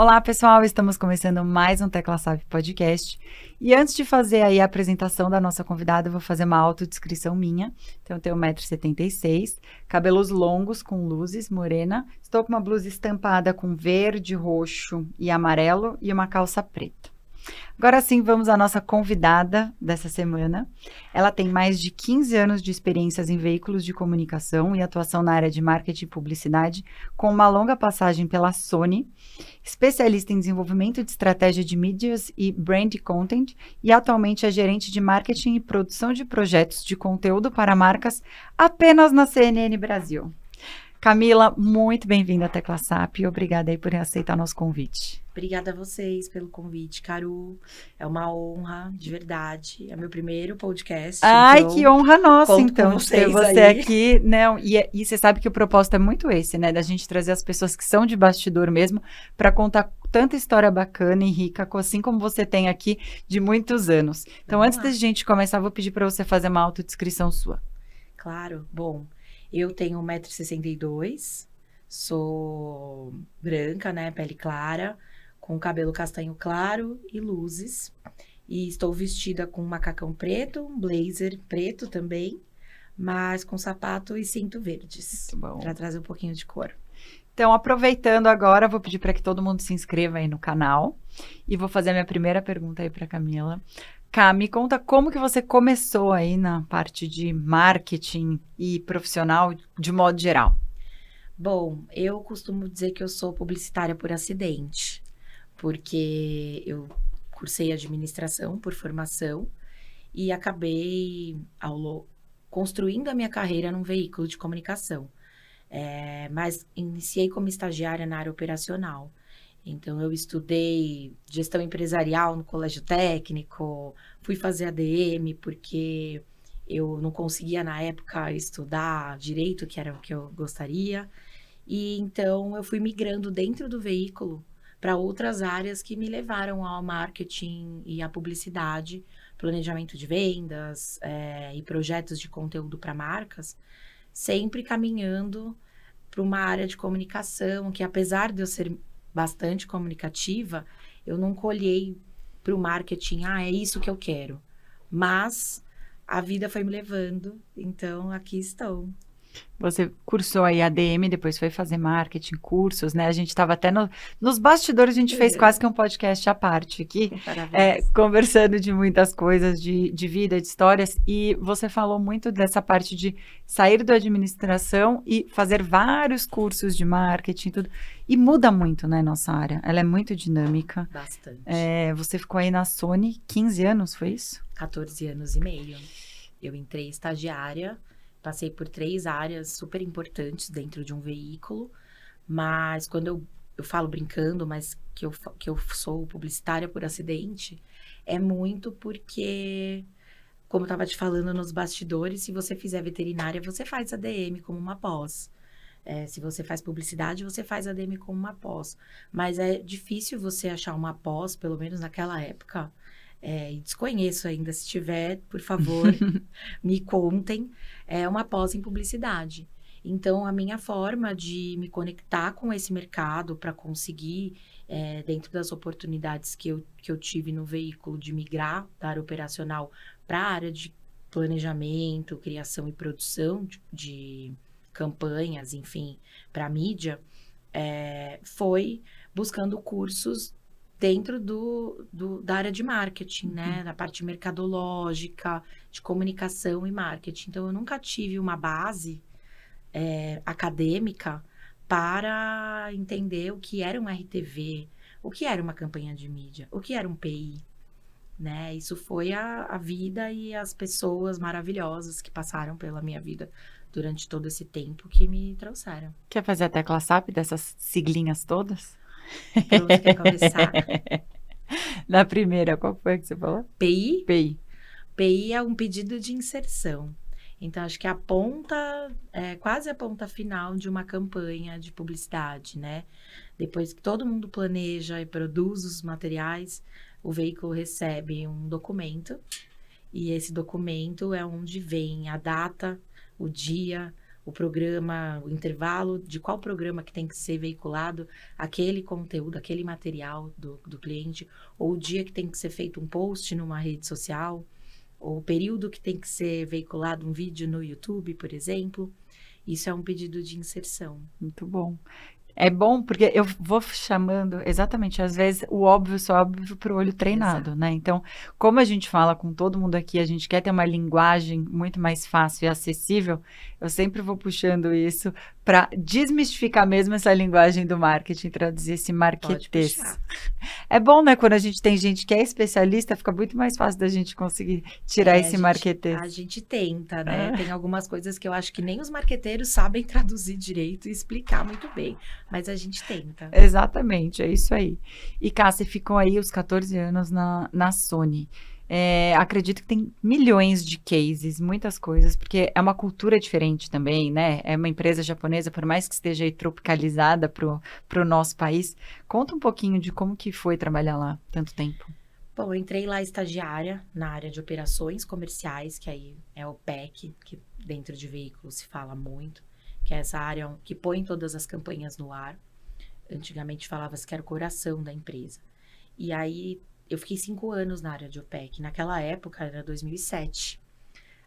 Olá, pessoal, estamos começando mais um Tecla Sabe Podcast. E antes de fazer aí a apresentação da nossa convidada, eu vou fazer uma autodescrição minha. Então, eu tenho 1,76m, cabelos longos com luzes, morena. Estou com uma blusa estampada com verde, roxo e amarelo e uma calça preta. Agora sim, vamos à nossa convidada dessa semana. Ela tem mais de 15 anos de experiências em veículos de comunicação e atuação na área de marketing e publicidade, com uma longa passagem pela Sony, especialista em desenvolvimento de estratégia de mídias e brand content, e atualmente é gerente de marketing e produção de projetos de conteúdo para marcas apenas na CNN Brasil. Camila, muito bem-vinda à Tecla SAP e obrigada aí por aceitar nosso convite. Obrigada a vocês pelo convite, Caru. É uma honra, de verdade. É meu primeiro podcast. Ai, então, que honra nossa, então, ter você aí. aqui. Não, e, é, e você sabe que o propósito é muito esse, né? Da gente trazer as pessoas que são de bastidor mesmo, para contar tanta história bacana e rica, assim como você tem aqui de muitos anos. Então, Vamos antes lá. da gente começar, vou pedir para você fazer uma autodescrição sua. Claro, bom. Eu tenho 1,62m, sou branca, né? Pele clara, com cabelo castanho claro e luzes. E estou vestida com um macacão preto, um blazer preto também, mas com sapato e cinto verdes. Para trazer um pouquinho de cor. Então, aproveitando agora, vou pedir para que todo mundo se inscreva aí no canal. E vou fazer a minha primeira pergunta aí para Camila. Cá, me conta como que você começou aí na parte de marketing e profissional de modo geral. Bom, eu costumo dizer que eu sou publicitária por acidente, porque eu cursei administração por formação e acabei ao, construindo a minha carreira num veículo de comunicação. É, mas iniciei como estagiária na área operacional. Então, eu estudei gestão empresarial no colégio técnico, fui fazer ADM porque eu não conseguia na época estudar direito, que era o que eu gostaria. E então eu fui migrando dentro do veículo para outras áreas que me levaram ao marketing e à publicidade, planejamento de vendas é, e projetos de conteúdo para marcas, sempre caminhando para uma área de comunicação que, apesar de eu ser bastante comunicativa, eu não colhei para o marketing, ah, é isso que eu quero. Mas a vida foi me levando, então aqui estou. Você cursou aí ADM, depois foi fazer marketing, cursos, né? A gente estava até no, nos bastidores, a gente fez é. quase que um podcast à parte aqui, é, conversando de muitas coisas, de, de vida, de histórias. E você falou muito dessa parte de sair da administração e fazer vários cursos de marketing, tudo. E muda muito, né, nossa área. Ela é muito dinâmica. Bastante. É, você ficou aí na Sony 15 anos, foi isso? 14 anos e meio. Eu entrei estagiária Passei por três áreas super importantes dentro de um veículo, mas quando eu, eu falo brincando, mas que eu, que eu sou publicitária por acidente, é muito porque, como eu estava te falando nos bastidores, se você fizer veterinária, você faz ADM como uma pós. É, se você faz publicidade, você faz ADM como uma pós. Mas é difícil você achar uma pós, pelo menos naquela época, é, e desconheço ainda, se tiver, por favor, me contem, é uma pós em publicidade. Então, a minha forma de me conectar com esse mercado para conseguir, é, dentro das oportunidades que eu, que eu tive no veículo, de migrar da área operacional para a área de planejamento, criação e produção de, de campanhas, enfim, para mídia, é, foi buscando cursos dentro do, do, da área de marketing, né? Da uhum. parte mercadológica, de comunicação e marketing. Então, eu nunca tive uma base é, acadêmica para entender o que era um RTV, o que era uma campanha de mídia, o que era um PI, né? Isso foi a, a vida e as pessoas maravilhosas que passaram pela minha vida durante todo esse tempo que me trouxeram. Quer fazer a tecla SAP dessas siglinhas todas? Quer começar? Na primeira, qual foi que você falou? PI? PI. PI é um pedido de inserção. Então, acho que a ponta, é quase a ponta final de uma campanha de publicidade, né? Depois que todo mundo planeja e produz os materiais, o veículo recebe um documento. E esse documento é onde vem a data, o dia, o programa, o intervalo de qual programa que tem que ser veiculado aquele conteúdo, aquele material do, do cliente, ou o dia que tem que ser feito um post numa rede social, ou o período que tem que ser veiculado um vídeo no YouTube, por exemplo. Isso é um pedido de inserção. Muito bom. É bom porque eu vou chamando, exatamente, às vezes o óbvio só é óbvio para o olho treinado, Exato. né? Então, como a gente fala com todo mundo aqui, a gente quer ter uma linguagem muito mais fácil e acessível, eu sempre vou puxando isso para desmistificar mesmo essa linguagem do marketing, traduzir esse marketês. É bom, né? Quando a gente tem gente que é especialista, fica muito mais fácil da gente conseguir tirar é, esse marketês. A gente tenta, né? É. Tem algumas coisas que eu acho que nem os marqueteiros sabem traduzir direito e explicar muito bem, mas a gente tenta. Exatamente, é isso aí. E Cássia ficou aí os 14 anos na, na Sony. É, acredito que tem milhões de cases, muitas coisas, porque é uma cultura diferente também, né? É uma empresa japonesa, por mais que esteja aí tropicalizada para o nosso país. Conta um pouquinho de como que foi trabalhar lá tanto tempo. Bom, eu entrei lá estagiária na área de operações comerciais, que aí é o PEC, que dentro de veículos se fala muito, que é essa área que põe todas as campanhas no ar. Antigamente falava-se que era o coração da empresa. E aí eu fiquei cinco anos na área de OPEC. Naquela época, era 2007.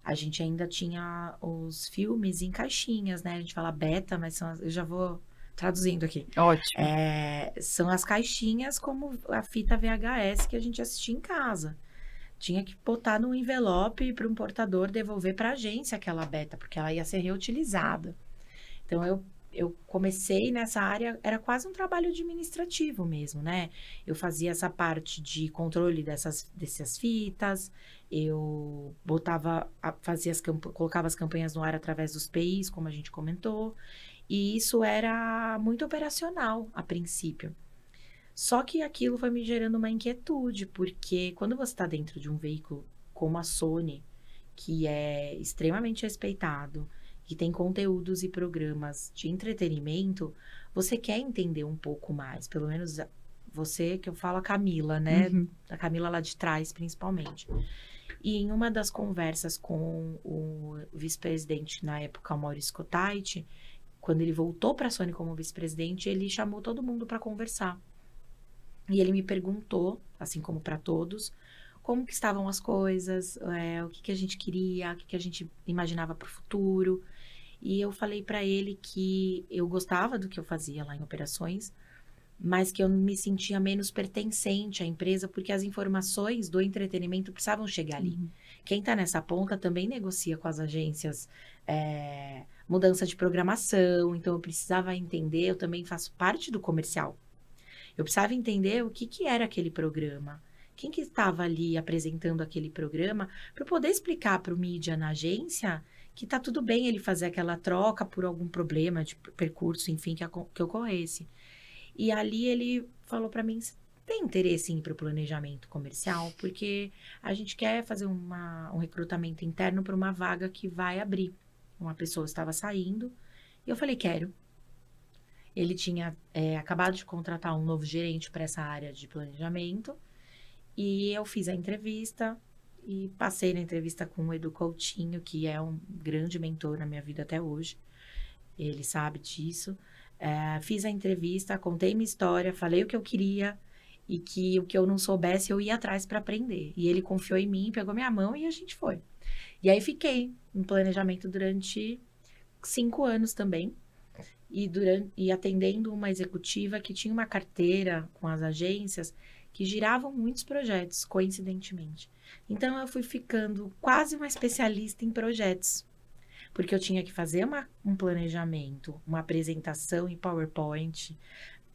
A gente ainda tinha os filmes em caixinhas, né? A gente fala beta, mas são, eu já vou traduzindo aqui. Ótimo. É, são as caixinhas como a fita VHS que a gente assistia em casa. Tinha que botar no envelope para um portador devolver para a agência aquela beta, porque ela ia ser reutilizada. Então eu eu comecei nessa área, era quase um trabalho administrativo mesmo, né? Eu fazia essa parte de controle dessas, dessas fitas, eu botava, fazia as, colocava as campanhas no ar através dos PIs, como a gente comentou, e isso era muito operacional a princípio. Só que aquilo foi me gerando uma inquietude, porque quando você está dentro de um veículo como a Sony, que é extremamente respeitado, que tem conteúdos e programas de entretenimento, você quer entender um pouco mais, pelo menos você que eu falo a Camila, né? Uhum. A Camila lá de trás, principalmente. E em uma das conversas com o vice-presidente na época, Maurício Cotait, quando ele voltou para a Sony como vice-presidente, ele chamou todo mundo para conversar. E ele me perguntou, assim como para todos, como que estavam as coisas, é, o que, que a gente queria, o que, que a gente imaginava para o futuro. E eu falei para ele que eu gostava do que eu fazia lá em operações, mas que eu me sentia menos pertencente à empresa, porque as informações do entretenimento precisavam chegar ali. Uhum. Quem está nessa ponta também negocia com as agências é, mudança de programação, então eu precisava entender, eu também faço parte do comercial. Eu precisava entender o que, que era aquele programa, quem que estava ali apresentando aquele programa, para poder explicar para o mídia na agência que tá tudo bem ele fazer aquela troca por algum problema de percurso, enfim, que, que ocorresse. E ali ele falou para mim, tem interesse em ir para o planejamento comercial, porque a gente quer fazer uma, um recrutamento interno para uma vaga que vai abrir. Uma pessoa estava saindo e eu falei, quero. Ele tinha é, acabado de contratar um novo gerente para essa área de planejamento e eu fiz a entrevista, e passei na entrevista com o Edu Coutinho, que é um grande mentor na minha vida até hoje. Ele sabe disso. É, fiz a entrevista, contei minha história, falei o que eu queria e que o que eu não soubesse eu ia atrás para aprender. E ele confiou em mim, pegou minha mão e a gente foi. E aí fiquei em planejamento durante cinco anos também. E, durante, e atendendo uma executiva que tinha uma carteira com as agências que giravam muitos projetos, coincidentemente. Então eu fui ficando quase uma especialista em projetos, porque eu tinha que fazer uma, um planejamento, uma apresentação em PowerPoint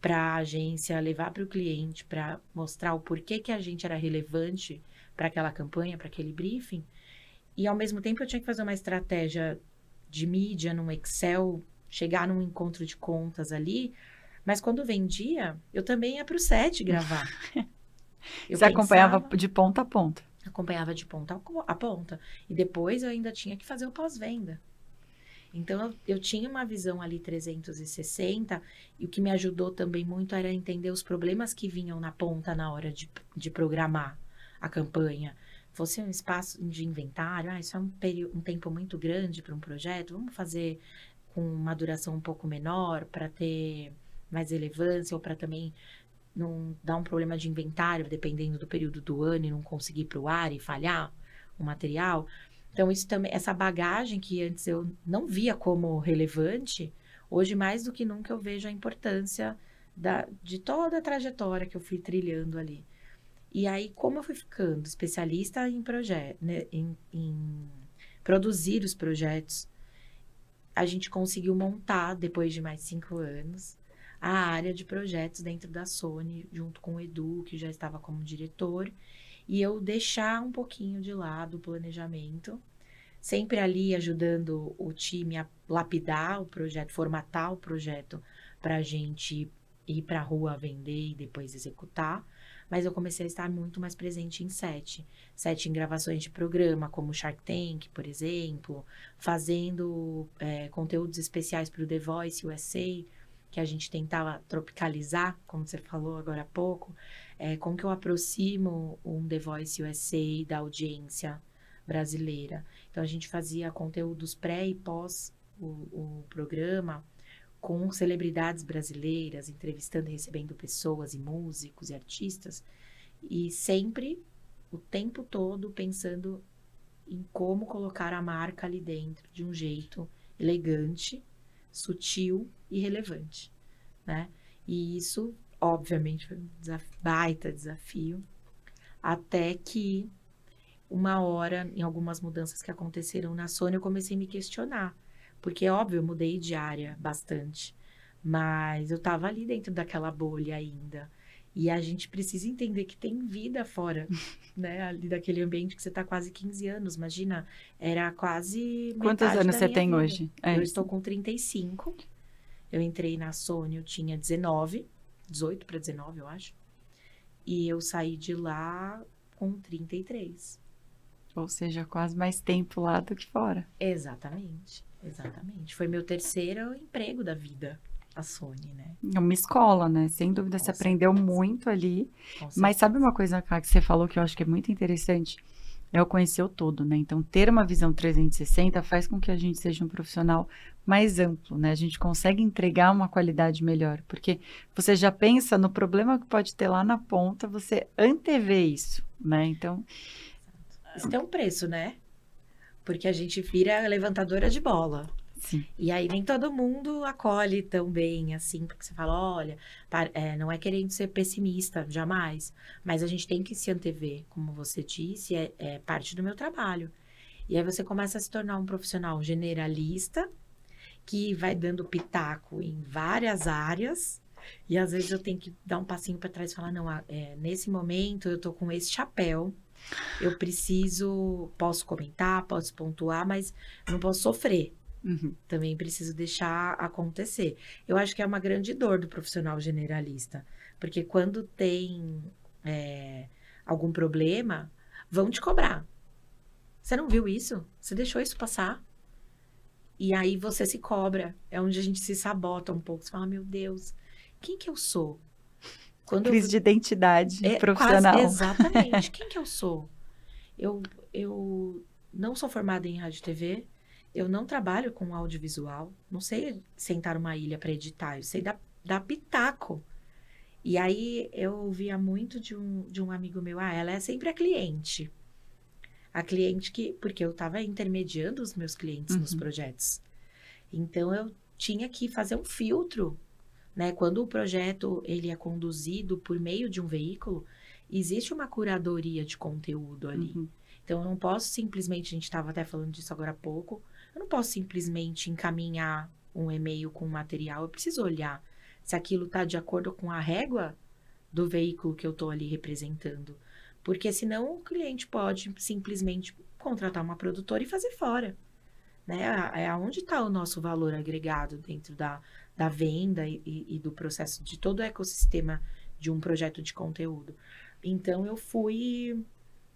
para a agência levar para o cliente para mostrar o porquê que a gente era relevante para aquela campanha, para aquele briefing. E ao mesmo tempo eu tinha que fazer uma estratégia de mídia no Excel, chegar num encontro de contas ali. Mas quando vendia, eu também ia para o set gravar. Eu Você pensava... acompanhava de ponta a ponta acompanhava de ponta a ponta. E depois eu ainda tinha que fazer o pós-venda. Então, eu, eu, tinha uma visão ali 360, e o que me ajudou também muito era entender os problemas que vinham na ponta na hora de, de programar a campanha. Fosse um espaço de inventário, ah, isso é um, período, um tempo muito grande para um projeto, vamos fazer com uma duração um pouco menor para ter mais relevância ou para também não dar um problema de inventário, dependendo do período do ano e não conseguir ir para o ar e falhar o material. Então, isso também, essa bagagem que antes eu não via como relevante, hoje mais do que nunca eu vejo a importância da, de toda a trajetória que eu fui trilhando ali. E aí, como eu fui ficando especialista em projeto, né, em, em produzir os projetos, a gente conseguiu montar, depois de mais cinco anos, a área de projetos dentro da Sony, junto com o Edu, que já estava como diretor, e eu deixar um pouquinho de lado o planejamento, sempre ali ajudando o time a lapidar o projeto, formatar o projeto para a gente ir para a rua vender e depois executar. Mas eu comecei a estar muito mais presente em set. Set em gravações de programa, como Shark Tank, por exemplo, fazendo é, conteúdos especiais para o The Voice USA, que a gente tentava tropicalizar, como você falou agora há pouco. É, como que eu aproximo um The Voice USA da audiência brasileira? Então, a gente fazia conteúdos pré e pós o, o programa com celebridades brasileiras, entrevistando e recebendo pessoas e músicos e artistas, e sempre, o tempo todo, pensando em como colocar a marca ali dentro de um jeito elegante, sutil e relevante, né? E isso obviamente, foi um desafio, baita desafio. Até que uma hora, em algumas mudanças que aconteceram na Sony, eu comecei a me questionar. Porque, óbvio, eu mudei de área bastante. Mas eu estava ali dentro daquela bolha ainda. E a gente precisa entender que tem vida fora, né? Ali daquele ambiente que você está quase 15 anos. Imagina, era quase. Quantos anos você tem vida. hoje? É eu estou com 35. Eu entrei na Sony, eu tinha 19. 18 para 19, eu acho. E eu saí de lá com 33. Ou seja, quase mais tempo lá do que fora. Exatamente, exatamente. Foi meu terceiro emprego da vida, a Sony, né? É uma escola, né? Sem dúvida, você aprendeu muito ali. Mas sabe uma coisa, cara, que você falou que eu acho que é muito interessante? é o conhecer o todo, né? Então, ter uma visão 360 faz com que a gente seja um profissional mais amplo, né? A gente consegue entregar uma qualidade melhor, porque você já pensa no problema que pode ter lá na ponta, você antevê isso, né? Então. Isso tem um preço, né? Porque a gente vira levantadora de bola. Sim. E aí nem todo mundo acolhe tão bem, assim, porque você fala, olha, é, não é querendo ser pessimista, jamais. Mas a gente tem que se antever, como você disse, é, é parte do meu trabalho. E aí você começa a se tornar um profissional generalista, que vai dando pitaco em várias áreas. E às vezes eu tenho que dar um passinho para trás e falar, não, é, nesse momento eu tô com esse chapéu, eu preciso, posso comentar, posso pontuar, mas não posso sofrer. Uhum. Também preciso deixar acontecer. Eu acho que é uma grande dor do profissional generalista, porque quando tem é, algum problema, vão te cobrar. Você não viu isso? Você deixou isso passar? E aí você se cobra. É onde a gente se sabota um pouco. Você fala, meu Deus, quem que eu sou? Quando Crise eu... de identidade é, profissional. Quase, exatamente. quem que eu sou? Eu, eu não sou formada em rádio e TV, eu não trabalho com audiovisual, não sei sentar uma ilha para editar, eu sei dar, dar pitaco. E aí eu ouvia muito de um, de um amigo meu, ah, ela é sempre a cliente. A cliente que, porque eu estava intermediando os meus clientes uhum. nos projetos. Então eu tinha que fazer um filtro, né? Quando o projeto ele é conduzido por meio de um veículo, existe uma curadoria de conteúdo ali. Uhum. Então eu não posso simplesmente, a gente estava até falando disso agora há pouco, eu não posso simplesmente encaminhar um e-mail com material, eu preciso olhar se aquilo está de acordo com a régua do veículo que eu estou ali representando. Porque senão o cliente pode simplesmente contratar uma produtora e fazer fora. Né? É aonde está o nosso valor agregado dentro da, da venda e, e, do processo de todo o ecossistema de um projeto de conteúdo. Então eu fui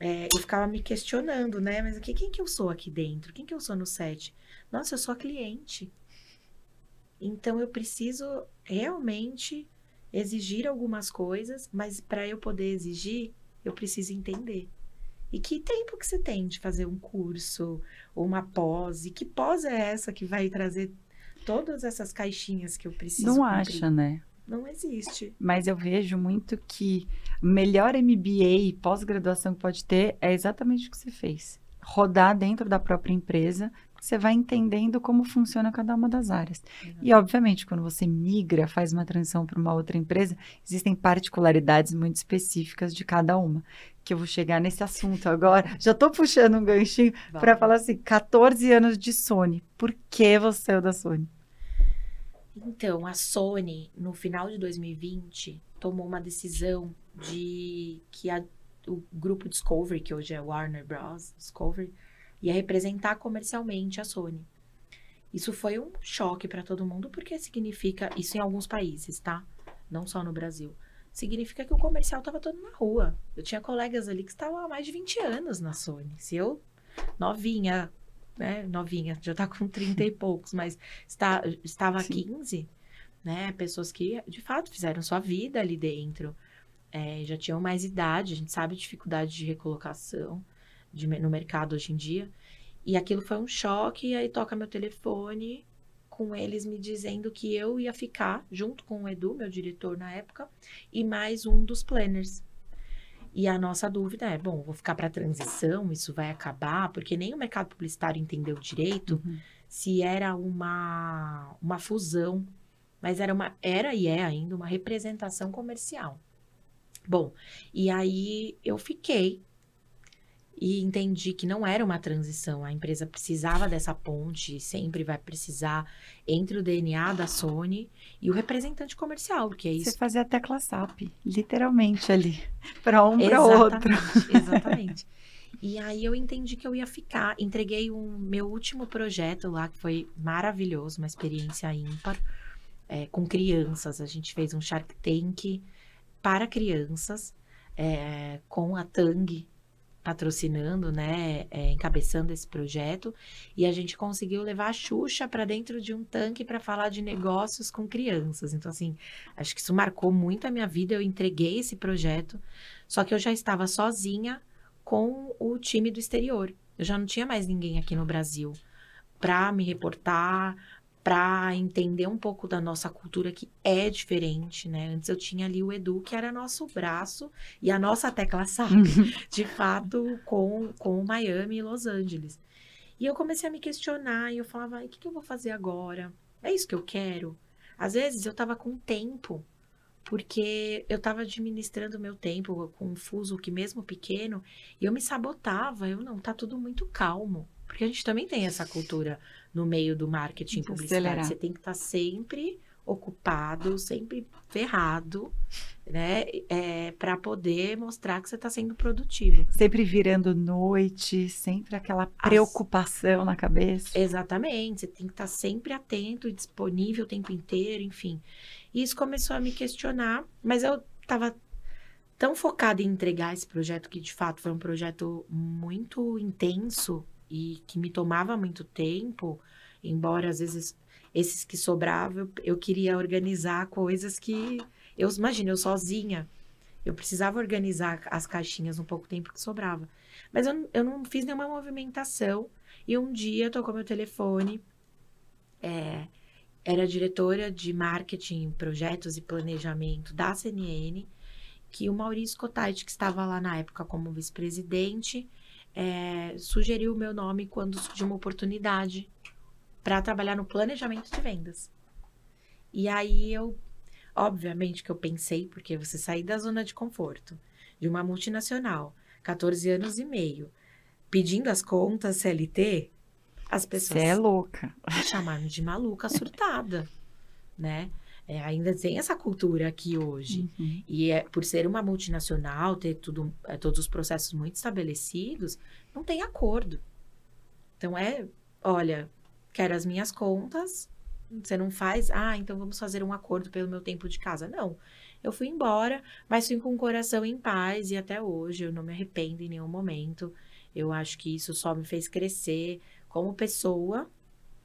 é, eu ficava me questionando, né? Mas quem, quem que eu sou aqui dentro? Quem que eu sou no set? Nossa, eu sou a cliente. Então eu preciso realmente exigir algumas coisas, mas para eu poder exigir, eu preciso entender. E que tempo que você tem de fazer um curso ou uma pós? E que pós é essa que vai trazer todas essas caixinhas que eu preciso. Não cumprir. acha, né? Não existe. Mas eu vejo muito que o melhor MBA e pós-graduação que pode ter é exatamente o que você fez. Rodar dentro da própria empresa, você vai entendendo como funciona cada uma das áreas. E, obviamente, quando você migra, faz uma transição para uma outra empresa, existem particularidades muito específicas de cada uma. Que eu vou chegar nesse assunto agora. Já estou puxando um ganchinho para falar assim: 14 anos de Sony. Por que você saiu da Sony? Então, a Sony, no final de 2020, tomou uma decisão de que a, o grupo Discovery, que hoje é Warner Bros. Discovery, ia representar comercialmente a Sony. Isso foi um choque para todo mundo, porque significa, isso em alguns países, tá? Não só no Brasil. Significa que o comercial estava todo na rua. Eu tinha colegas ali que estavam há mais de 20 anos na Sony. Se eu, novinha, né? Novinha, já tá com 30 e poucos, mas está, estava há 15, né? Pessoas que, de fato, fizeram sua vida ali dentro. É, já tinham mais idade, a gente sabe a dificuldade de recolocação de, no mercado hoje em dia. E aquilo foi um choque, e aí toca meu telefone com eles me dizendo que eu ia ficar junto com o Edu, meu diretor na época, e mais um dos planners. E a nossa dúvida é, bom, vou ficar para transição, isso vai acabar, porque nem o mercado publicitário entendeu direito Uhum. se era uma uma fusão, mas era uma era e é ainda uma representação comercial. Bom, e aí eu fiquei e entendi que não era uma transição, a empresa precisava dessa ponte, sempre vai precisar entre o DNA da Sony e o representante comercial, porque é isso Você fazia a tecla SAP, literalmente ali, para um para outro. Exatamente, exatamente. E aí eu entendi que eu ia ficar. Entreguei um meu último projeto lá, que foi maravilhoso, uma experiência ímpar, é, com crianças. A gente fez um Shark Tank para crianças, é, com a Tang patrocinando, né, é, encabeçando esse projeto, e a gente conseguiu levar a Xuxa para dentro de um tanque para falar de negócios com crianças. Então, assim, acho que isso marcou muito a minha vida. Eu entreguei esse projeto, só que eu já estava sozinha com o time do exterior. Eu já não tinha mais ninguém aqui no Brasil para me reportar, para entender um pouco da nossa cultura que é diferente, né? Antes eu tinha ali o Edu, que era nosso braço e a nossa tecla SAP, de fato, com, com Miami e Los Angeles. E eu comecei a me questionar e eu falava, "Ai, o que, que eu vou fazer agora? É isso que eu quero? Às vezes eu tava com tempo, porque eu tava administrando meu tempo com um fuso que mesmo pequeno, e eu me sabotava, eu não, tá tudo muito calmo. Porque a gente também tem essa cultura no meio do marketing publicitário. Você tem que estar sempre ocupado, sempre ferrado, né? É, para poder mostrar que você está sendo produtivo. Sempre virando noite, sempre aquela preocupação na cabeça. Exatamente, você tem que estar sempre atento e disponível o tempo inteiro, enfim. E isso começou a me questionar, mas eu estava tão focada em entregar esse projeto que de fato foi um projeto muito intenso e que me tomava muito tempo, embora às vezes esses que sobravam, eu, queria organizar coisas que eu imagino, eu sozinha, eu precisava organizar as caixinhas um pouco tempo que sobrava. Mas eu, eu não fiz nenhuma movimentação. E um dia tocou meu telefone. é, era diretora de marketing, projetos e planejamento da CNN, que o Maurício Cotait, que estava lá na época como vice-presidente, é, sugeriu o meu nome quando surgiu uma oportunidade para trabalhar no planejamento de vendas. E aí eu, obviamente que eu pensei, porque você sair da zona de conforto de uma multinacional, 14 anos e meio, pedindo as contas CLT, as pessoas Você é louca. me chamaram de maluca surtada, né? É, ainda tem essa cultura aqui hoje. Uhum. E é, por ser uma multinacional, ter tudo, é, todos os processos muito estabelecidos, não tem acordo. Então é, olha, quero as minhas contas, você não faz, ah, então vamos fazer um acordo pelo meu tempo de casa. Não. Eu fui embora, mas fui com o coração em paz e até hoje eu não me arrependo em nenhum momento. Eu acho que isso só me fez crescer como pessoa,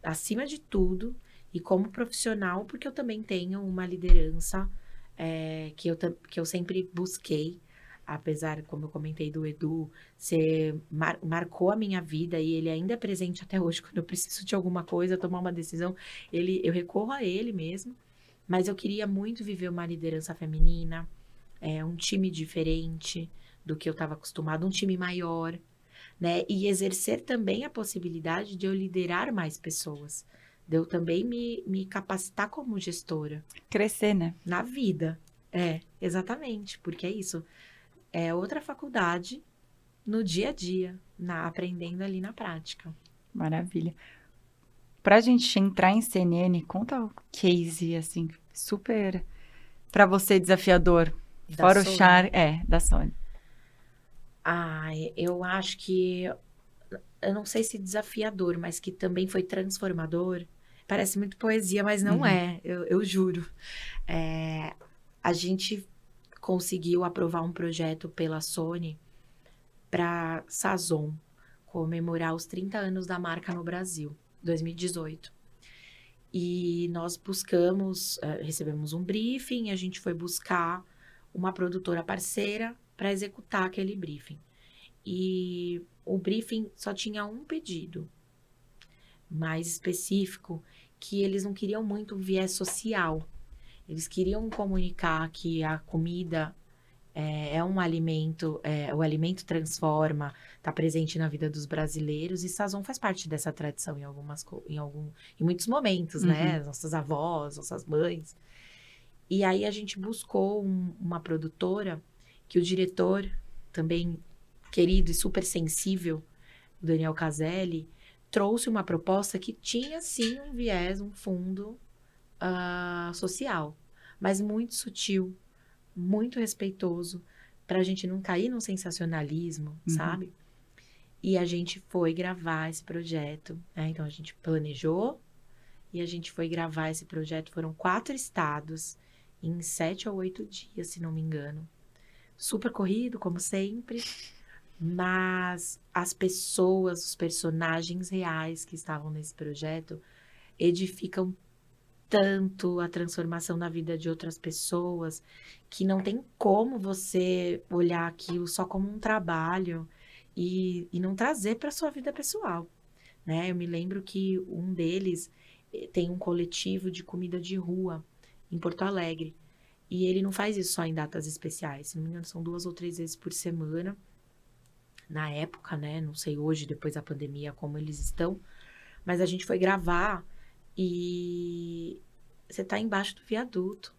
acima de tudo, e como profissional, porque eu também tenho uma liderança é, que, eu, que eu sempre busquei apesar, como eu comentei do Edu, ser mar, marcou a minha vida e ele ainda é presente até hoje quando eu preciso de alguma coisa, tomar uma decisão, ele eu recorro a ele mesmo. Mas eu queria muito viver uma liderança feminina, é, um time diferente do que eu estava acostumado, um time maior, né? E exercer também a possibilidade de eu liderar mais pessoas, de eu também me, me capacitar como gestora. Crescer, né? Na vida. É, exatamente, porque é isso é outra faculdade no dia a dia, na, aprendendo ali na prática. Maravilha. Pra gente entrar em CNN, conta o case, assim, super para você desafiador. Da fora Sony. o char, é, da Sony. Ah, eu acho que eu não sei se desafiador, mas que também foi transformador. Parece muito poesia, mas não uhum. é, eu, eu juro. É, a gente conseguiu aprovar um projeto pela Sony para Sazon comemorar os 30 anos da marca no Brasil, 2018. E nós buscamos, uh, recebemos um briefing, a gente foi buscar uma produtora parceira para executar aquele briefing. E o briefing só tinha um pedido mais específico, que eles não queriam muito viés social. Eles queriam comunicar que a comida é, é um alimento, é, o alimento transforma, está presente na vida dos brasileiros e Sazon faz parte dessa tradição em algumas, em algum, em muitos momentos, né? uhum. né? Nossas avós, nossas mães. E aí a gente buscou um, uma produtora que o diretor, também querido e super sensível, Daniel Caselli, trouxe uma proposta que tinha sim um viés, um fundo uh, social, mas muito sutil, muito respeitoso, para a gente não cair num sensacionalismo, uhum. sabe? E a gente foi gravar esse projeto. Né? Então a gente planejou e a gente foi gravar esse projeto. Foram quatro estados em sete ou oito dias, se não me engano. Super corrido, como sempre. Mas as pessoas, os personagens reais que estavam nesse projeto edificam tanto a transformação na vida de outras pessoas que não tem como você olhar aquilo só como um trabalho e, e não trazer para sua vida pessoal, né? Eu me lembro que um deles eh, tem um coletivo de comida de rua em Porto Alegre e ele não faz isso só em datas especiais, se não me engano são duas ou três vezes por semana. Na época, né? Não sei hoje, depois da pandemia, como eles estão. Mas a gente foi gravar e você está embaixo do viaduto,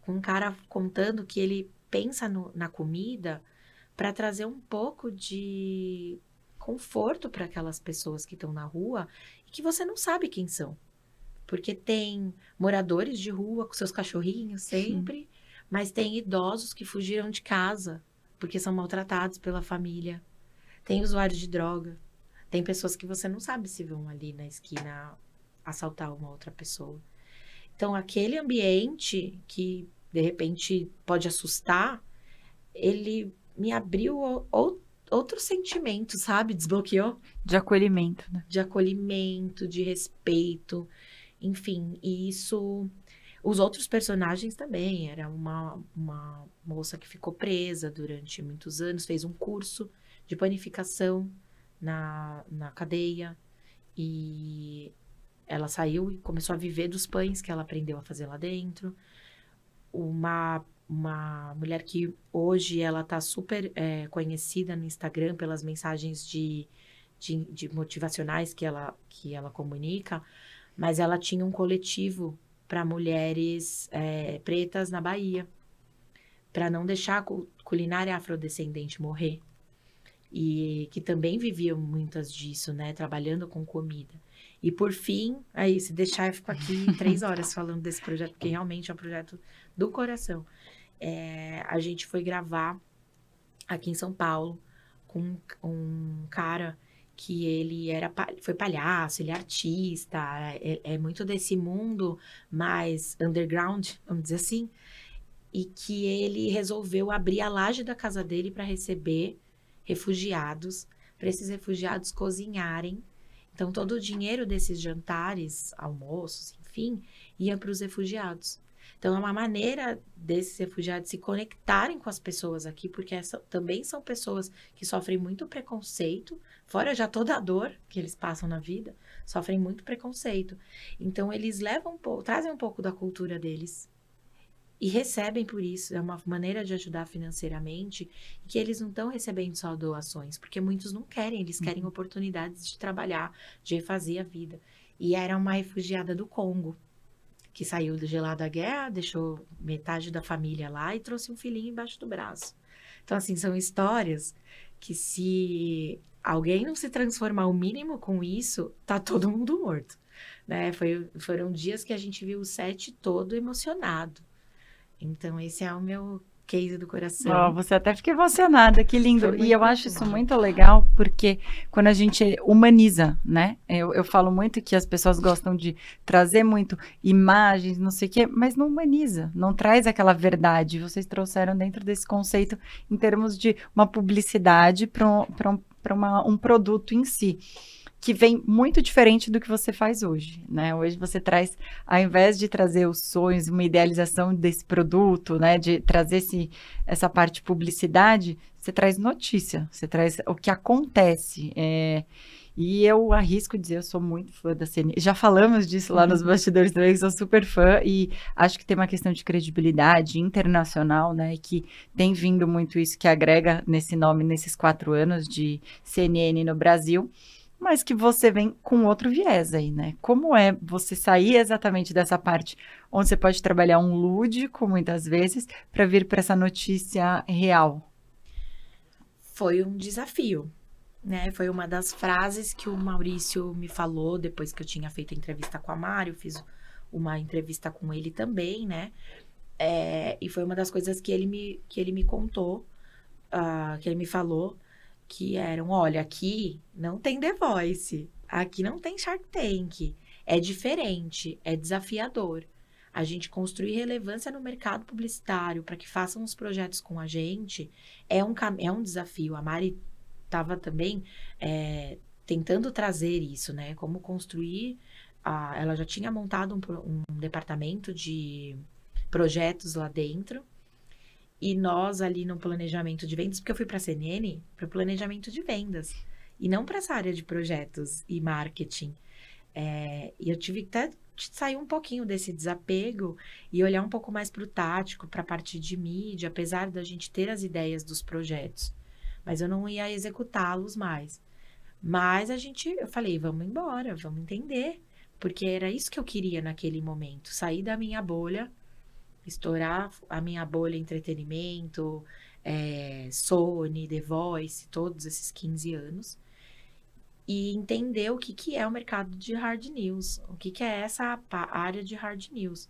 com um cara contando que ele pensa no, na comida para trazer um pouco de conforto para aquelas pessoas que estão na rua e que você não sabe quem são. Porque tem moradores de rua com seus cachorrinhos sempre, Sim. mas tem idosos que fugiram de casa porque são maltratados pela família. Tem usuários de droga. Tem pessoas que você não sabe se vão ali na esquina assaltar uma outra pessoa. Então, aquele ambiente que de repente pode assustar, ele me abriu o, outro sentimento, sabe? Desbloqueou. De acolhimento, né? De acolhimento, de respeito, enfim. E isso. Os outros personagens também. Era uma, uma moça que ficou presa durante muitos anos, fez um curso de panificação na, na cadeia. E ela saiu e começou a viver dos pães que ela aprendeu a fazer lá dentro. Uma, uma mulher que hoje ela tá super é, conhecida no Instagram pelas mensagens de, de, de, motivacionais que ela, que ela comunica, mas ela tinha um coletivo para mulheres é, pretas na Bahia, para não deixar a culinária afrodescendente morrer. E que também viviam muitas disso, né? Trabalhando com comida. E por fim, aí, se deixar, eu fico aqui três horas falando desse projeto, porque realmente é um projeto do coração. É, a gente foi gravar aqui em São Paulo com um cara que ele era foi palhaço, ele é artista, é, é muito desse mundo mais underground, vamos dizer assim, e que ele resolveu abrir a laje da casa dele para receber refugiados, para esses refugiados cozinharem então, todo o dinheiro desses jantares, almoços, enfim, ia para os refugiados. Então, é uma maneira desses refugiados se conectarem com as pessoas aqui, porque essa, também são pessoas que sofrem muito preconceito, fora já toda a dor que eles passam na vida, sofrem muito preconceito. Então, eles levam um pouco, trazem um pouco da cultura deles e recebem por isso. É uma maneira de ajudar financeiramente que eles não estão recebendo só doações, porque muitos não querem, eles querem uhum. oportunidades de trabalhar, de refazer a vida. E era uma refugiada do Congo que saiu de gelada da guerra, deixou metade da família lá e trouxe um filhinho embaixo do braço. Então, assim, são histórias que se alguém não se transformar o mínimo com isso, tá todo mundo morto. Né? Foi, foram dias que a gente viu o set todo emocionado. Então, esse é o meu case do coração. Oh, você até fica emocionada, que lindo. E eu acho isso muito legal, porque quando a gente humaniza, né? Eu, eu falo muito que as pessoas gostam de trazer muito imagens, não sei o quê, mas não humaniza, não traz aquela verdade. Vocês trouxeram dentro desse conceito em termos de uma publicidade para um, um, um produto em si que vem muito diferente do que você faz hoje, né? Hoje você traz, ao invés de trazer os sonhos, uma idealização desse produto, né, de trazer esse, essa parte publicidade, você traz notícia, você traz o que acontece. É, e eu arrisco dizer, eu sou muito fã da CNN. Já falamos disso lá nos uhum. bastidores também, sou super fã e acho que tem uma questão de credibilidade internacional, né? Que tem vindo muito isso que agrega nesse nome nesses quatro anos de CNN no Brasil mas que você vem com outro viés aí, né? Como é você sair exatamente dessa parte onde você pode trabalhar um lúdico, muitas vezes, para vir para essa notícia real? Foi um desafio, né? Foi uma das frases que o Maurício me falou depois que eu tinha feito a entrevista com a Mário, fiz uma entrevista com ele também, né? É, e foi uma das coisas que ele me, que ele me contou, uh, que ele me falou, que eram, olha, aqui não tem The Voice, aqui não tem Shark Tank, é diferente, é desafiador. A gente construir relevância no mercado publicitário para que façam os projetos com a gente é um, é um desafio. A Mari estava também é, tentando trazer isso, né? Como construir. A, ela já tinha montado um, um departamento de projetos lá dentro e nós ali no planejamento de vendas, porque eu fui para a CNN para o planejamento de vendas e não para essa área de projetos e marketing. É, e eu tive que até sair um pouquinho desse desapego e olhar um pouco mais para o tático, para a parte de mídia, apesar da gente ter as ideias dos projetos. Mas eu não ia executá-los mais. Mas a gente, eu falei, vamos embora, vamos entender. Porque era isso que eu queria naquele momento, sair da minha bolha estourar a minha bolha entretenimento, é, Sony, The Voice, todos esses 15 anos. E entender o que, que é o mercado de hard news, o que, que é essa área de hard news.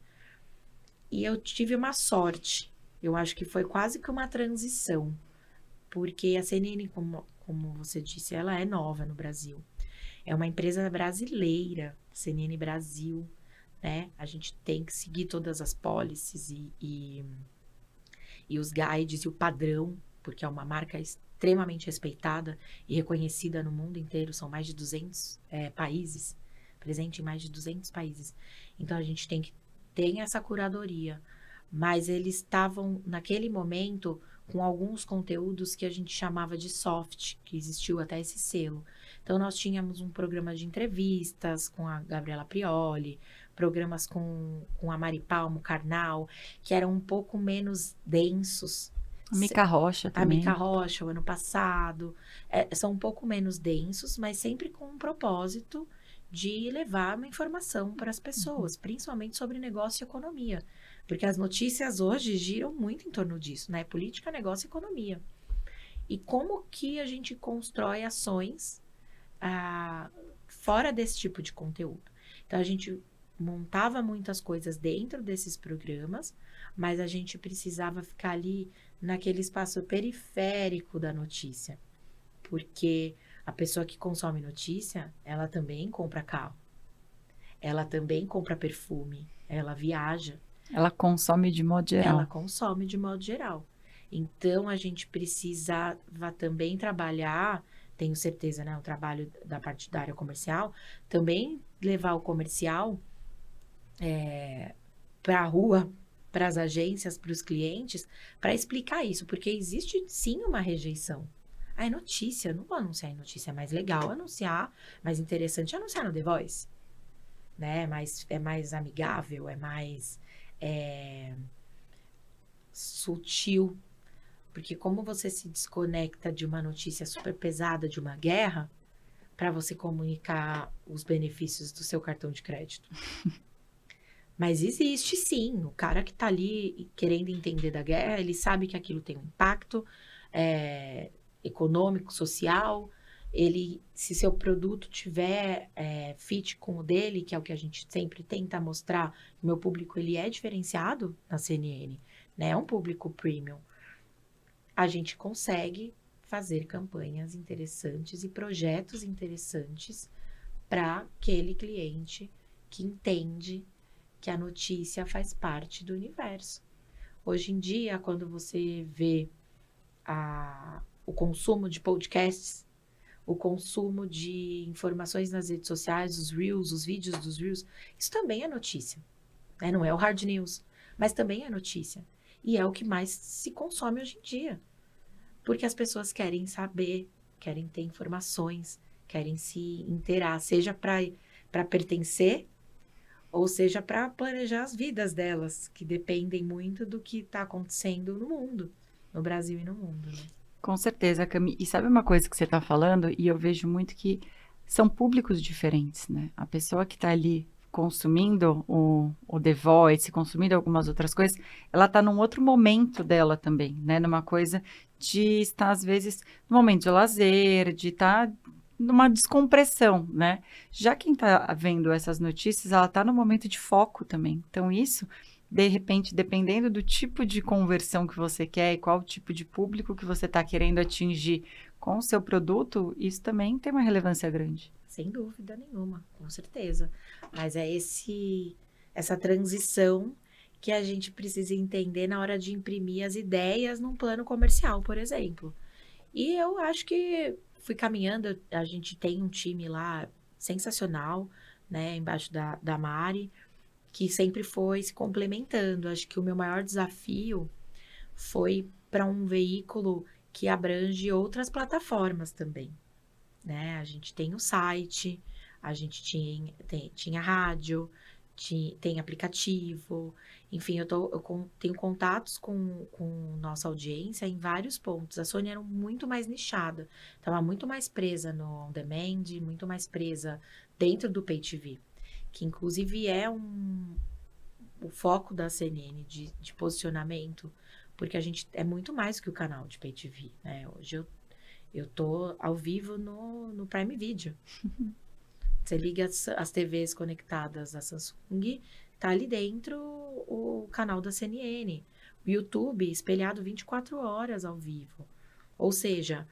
E eu tive uma sorte, eu acho que foi quase que uma transição, porque a CNN, como, como você disse, ela é nova no Brasil. É uma empresa brasileira, CNN Brasil, né? A gente tem que seguir todas as policies e, e, e os guides e o padrão, porque é uma marca extremamente respeitada e reconhecida no mundo inteiro. São mais de 200 é, países, presente em mais de 200 países. Então, a gente tem que ter essa curadoria. Mas eles estavam, naquele momento, com alguns conteúdos que a gente chamava de soft, que existiu até esse selo. Então, nós tínhamos um programa de entrevistas com a Gabriela Prioli, programas com, com a Mari Palmo, Karnal, que eram um pouco menos densos. A Mica Rocha também. A Mica Rocha, o ano passado. É, são um pouco menos densos, mas sempre com um propósito de levar uma informação para as pessoas, uhum. principalmente sobre negócio e economia. Porque as notícias hoje giram muito em torno disso, né? Política, negócio e economia. E como que a gente constrói ações ah, fora desse tipo de conteúdo? Então, a gente montava muitas coisas dentro desses programas, mas a gente precisava ficar ali naquele espaço periférico da notícia. Porque a pessoa que consome notícia, ela também compra carro. Ela também compra perfume, ela viaja. Ela consome de modo geral. Ela consome de modo geral. Então a gente precisava também trabalhar, tenho certeza, né, o trabalho da parte da área comercial, também levar o comercial é, para a rua, para as agências, para os clientes, para explicar isso, porque existe sim uma rejeição. Ah, é notícia, não vou anunciar em notícia, é mais legal anunciar, mais interessante anunciar no The Voice. Né? Mais, é mais amigável, é mais é, sutil. Porque como você se desconecta de uma notícia super pesada de uma guerra, para você comunicar os benefícios do seu cartão de crédito. Mas existe sim. O cara que está ali querendo entender da guerra, ele sabe que aquilo tem um impacto é, econômico, social. Ele, se seu produto tiver é, fit com o dele, que é o que a gente sempre tenta mostrar, meu público ele é diferenciado na CNN, né? É um público premium. A gente consegue fazer campanhas interessantes e projetos interessantes para aquele cliente que entende que a notícia faz parte do universo. Hoje em dia, quando você vê a, o consumo de podcasts, o consumo de informações nas redes sociais, os reels, os vídeos dos reels, isso também é notícia. Né? Não é o hard news, mas também é notícia. E é o que mais se consome hoje em dia. Porque as pessoas querem saber, querem ter informações, querem se inteirar, seja para pertencer, ou seja para planejar as vidas delas, que dependem muito do que está acontecendo no mundo, no Brasil e no mundo. Né? Com certeza, Cami. E sabe uma coisa que você está falando? E eu vejo muito que são públicos diferentes, né? A pessoa que está ali consumindo o, o The Voice, consumindo algumas outras coisas, ela está num outro momento dela também, né? Numa coisa de estar, às vezes, no momento de lazer, de estar numa descompressão, né? Já quem está vendo essas notícias, ela está no momento de foco também. Então, isso, de repente, dependendo do tipo de conversão que você quer e qual tipo de público que você está querendo atingir com o seu produto, isso também tem uma relevância grande. Sem dúvida nenhuma, com certeza. Mas é esse essa transição que a gente precisa entender na hora de imprimir as ideias num plano comercial, por exemplo. E eu acho que fui caminhando, a gente tem um time lá sensacional, né, embaixo da, da Mari, que sempre foi se complementando. Acho que o meu maior desafio foi para um veículo que abrange outras plataformas também, né? A gente tem o site, a gente tinha, tem, tinha rádio, tinha, tem aplicativo, enfim, eu, tô, eu tenho contatos com, com nossa audiência em vários pontos. A Sônia era muito mais nichada, estava muito mais presa no on-demand, muito mais presa dentro do Pay TV, que inclusive é um, o foco da CNN de, de posicionamento, porque a gente é muito mais que o canal de Pay TV, né? Hoje eu eu tô ao vivo no, no Prime Video. Você liga as, as TVs conectadas da Samsung, tá ali dentro o, canal da CNN. O YouTube espelhado 24 horas ao vivo. Ou seja,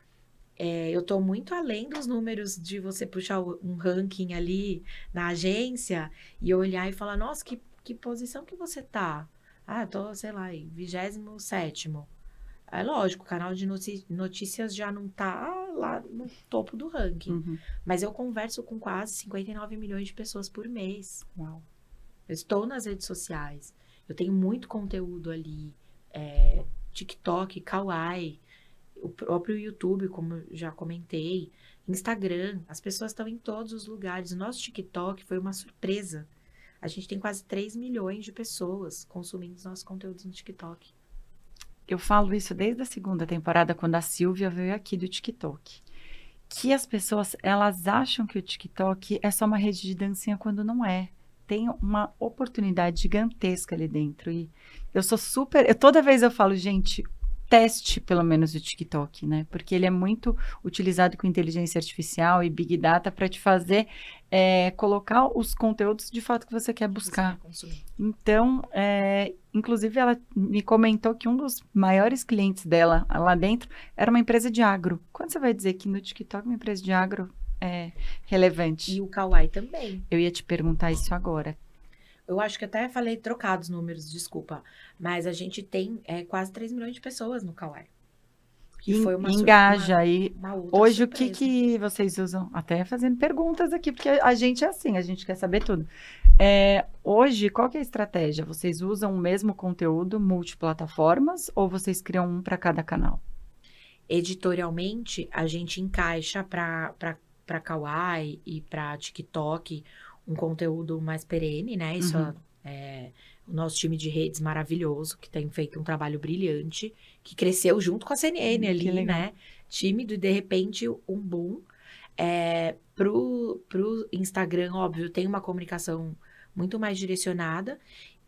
é, eu estou muito além dos números de você puxar um ranking ali na agência e olhar e falar, nossa, que, que posição que você tá? Ah, tô, sei lá, em 27 é lógico, o canal de notícias já não tá lá no topo do ranking. Uhum. Mas eu converso com quase 59 milhões de pessoas por mês. Uau. Eu estou nas redes sociais. Eu tenho muito conteúdo ali. É, TikTok, Kawaii, o próprio YouTube, como eu já comentei, Instagram. As pessoas estão em todos os lugares. O nosso TikTok foi uma surpresa. A gente tem quase 3 milhões de pessoas consumindo os nossos conteúdos no TikTok eu falo isso desde a segunda temporada, quando a Silvia veio aqui do TikTok. Que as pessoas, elas acham que o TikTok é só uma rede de dancinha quando não é. Tem uma oportunidade gigantesca ali dentro. E eu sou super. Eu, toda vez eu falo, gente, teste, pelo menos, o TikTok, né? Porque ele é muito utilizado com inteligência artificial e Big Data para te fazer é, colocar os conteúdos de fato que você quer buscar. Você então, é, inclusive, ela me comentou que um dos maiores clientes dela lá dentro era uma empresa de agro. Quando você vai dizer que no TikTok uma empresa de agro é relevante? E o Kawaii também. Eu ia te perguntar isso agora. Eu acho que até falei trocados números, desculpa. Mas a gente tem é, quase 3 milhões de pessoas no Kawaii. que foi uma engaja aí. Hoje surpresa. o que que vocês usam? Até fazendo perguntas aqui, porque a gente é assim, a gente quer saber tudo. É, hoje, qual que é a estratégia? Vocês usam o mesmo conteúdo multiplataformas ou vocês criam um para cada canal? Editorialmente, a gente encaixa para Kawaii e para TikTok um conteúdo mais perene, né? Isso uhum. é, o nosso time de redes maravilhoso, que tem feito um trabalho brilhante, que cresceu junto com a CNN hum, ali, né? Tímido e de repente um boom. É, pro, pro Instagram, óbvio, tem uma comunicação muito mais direcionada.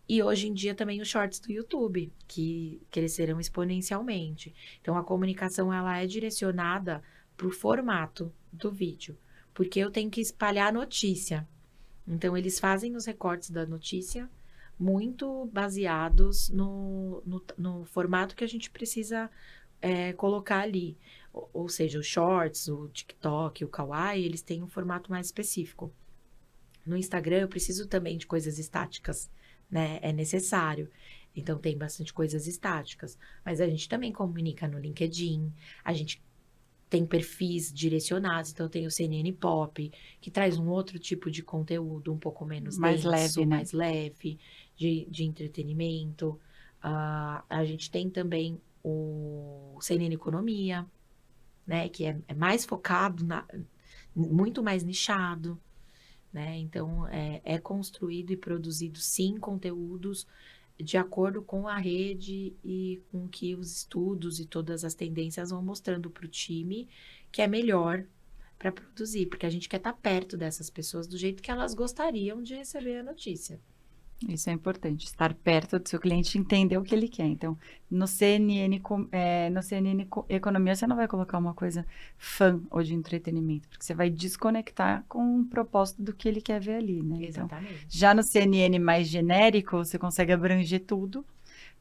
E hoje em dia também os shorts do YouTube, que cresceram exponencialmente. Então a comunicação ela é direcionada para o formato do vídeo, porque eu tenho que espalhar a notícia. Então eles fazem os recortes da notícia muito baseados no, no, no formato que a gente precisa é, colocar ali. Ou, ou, seja, os shorts, o TikTok, o Kawaii, eles têm um formato mais específico. No Instagram, eu preciso também de coisas estáticas, né? É necessário. Então, tem bastante coisas estáticas. Mas a gente também comunica no LinkedIn, a gente tem perfis direcionados. Então, tem o CNN Pop, que traz um outro tipo de conteúdo, um pouco menos mais denso, leve, né? mais leve de, de entretenimento. Uh, a gente tem também o CNN Economia, né? Que é, é mais focado, na, muito mais nichado. Né? Então, é, é construído e produzido, sim, conteúdos de acordo com a rede e com que os estudos e todas as tendências vão mostrando para o time que é melhor para produzir, porque a gente quer estar tá perto dessas pessoas do jeito que elas gostariam de receber a notícia. Isso é importante, estar perto do seu cliente e entender o que ele quer. Então, no CNN, é, no CNN Economia, você não vai colocar uma coisa fã ou de entretenimento, porque você vai desconectar com o propósito do que ele quer ver ali, né? Então, Exatamente. Então, já no CNN mais genérico, você consegue abranger tudo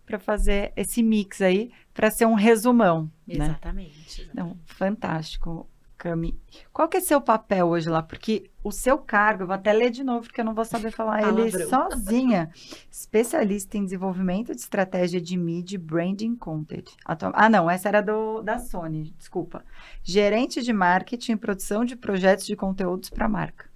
para fazer esse mix aí, para ser um resumão. Exatamente. Né? exatamente. Então, fantástico. Cami, qual que é seu papel hoje lá? Porque o seu cargo, eu vou até ler de novo, porque eu não vou saber falar ele sozinha. Especialista em desenvolvimento de estratégia de mídia branding content. Ah, não, essa era do, da Sony, desculpa. Gerente de marketing e produção de projetos de conteúdos para marca.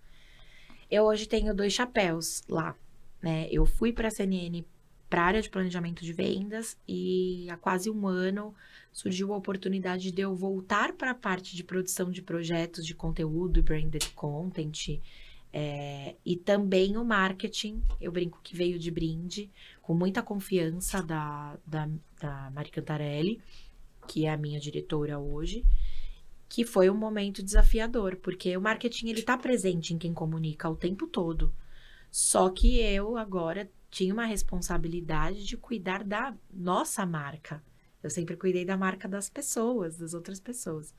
Eu hoje tenho dois chapéus lá. Né? Eu fui para a CNN para a área de planejamento de vendas e há quase um ano surgiu a oportunidade de eu voltar para a parte de produção de projetos de conteúdo e branded content. É, e também o marketing, eu brinco que veio de brinde, com muita confiança da, da, da Mari Cantarelli, que é a minha diretora hoje, que foi um momento desafiador, porque o marketing ele está presente em quem comunica o tempo todo. Só que eu agora tinha uma responsabilidade de cuidar da nossa marca. Eu sempre cuidei da marca das pessoas, das outras pessoas.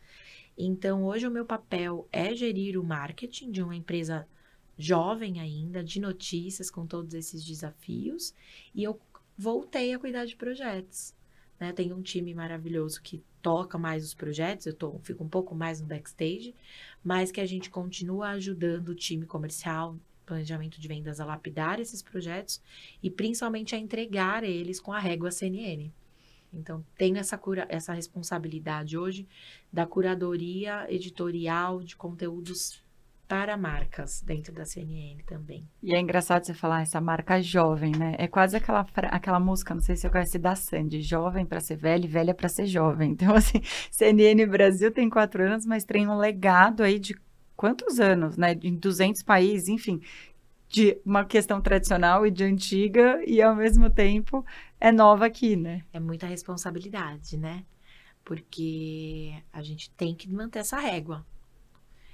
Então, hoje o meu papel é gerir o marketing de uma empresa jovem ainda, de notícias, com todos esses desafios, e eu voltei a cuidar de projetos. Né? Tenho um time maravilhoso que toca mais os projetos, eu tô, fico um pouco mais no backstage, mas que a gente continua ajudando o time comercial, planejamento de vendas a lapidar esses projetos e principalmente a entregar eles com a régua CNN. Então, tenho essa, cura, essa responsabilidade hoje da curadoria editorial de conteúdos para marcas dentro da CNN também. E é engraçado você falar essa marca jovem, né? É quase aquela, aquela música, não sei se você conhece, da Sandy, jovem para ser velha e velha para ser jovem. Então, assim, CNN Brasil tem quatro anos, mas tem um legado aí de quantos anos, né? Em 200 países, enfim, de uma questão tradicional e de antiga e ao mesmo tempo é nova aqui, né? É muita responsabilidade, né? Porque a gente tem que manter essa régua.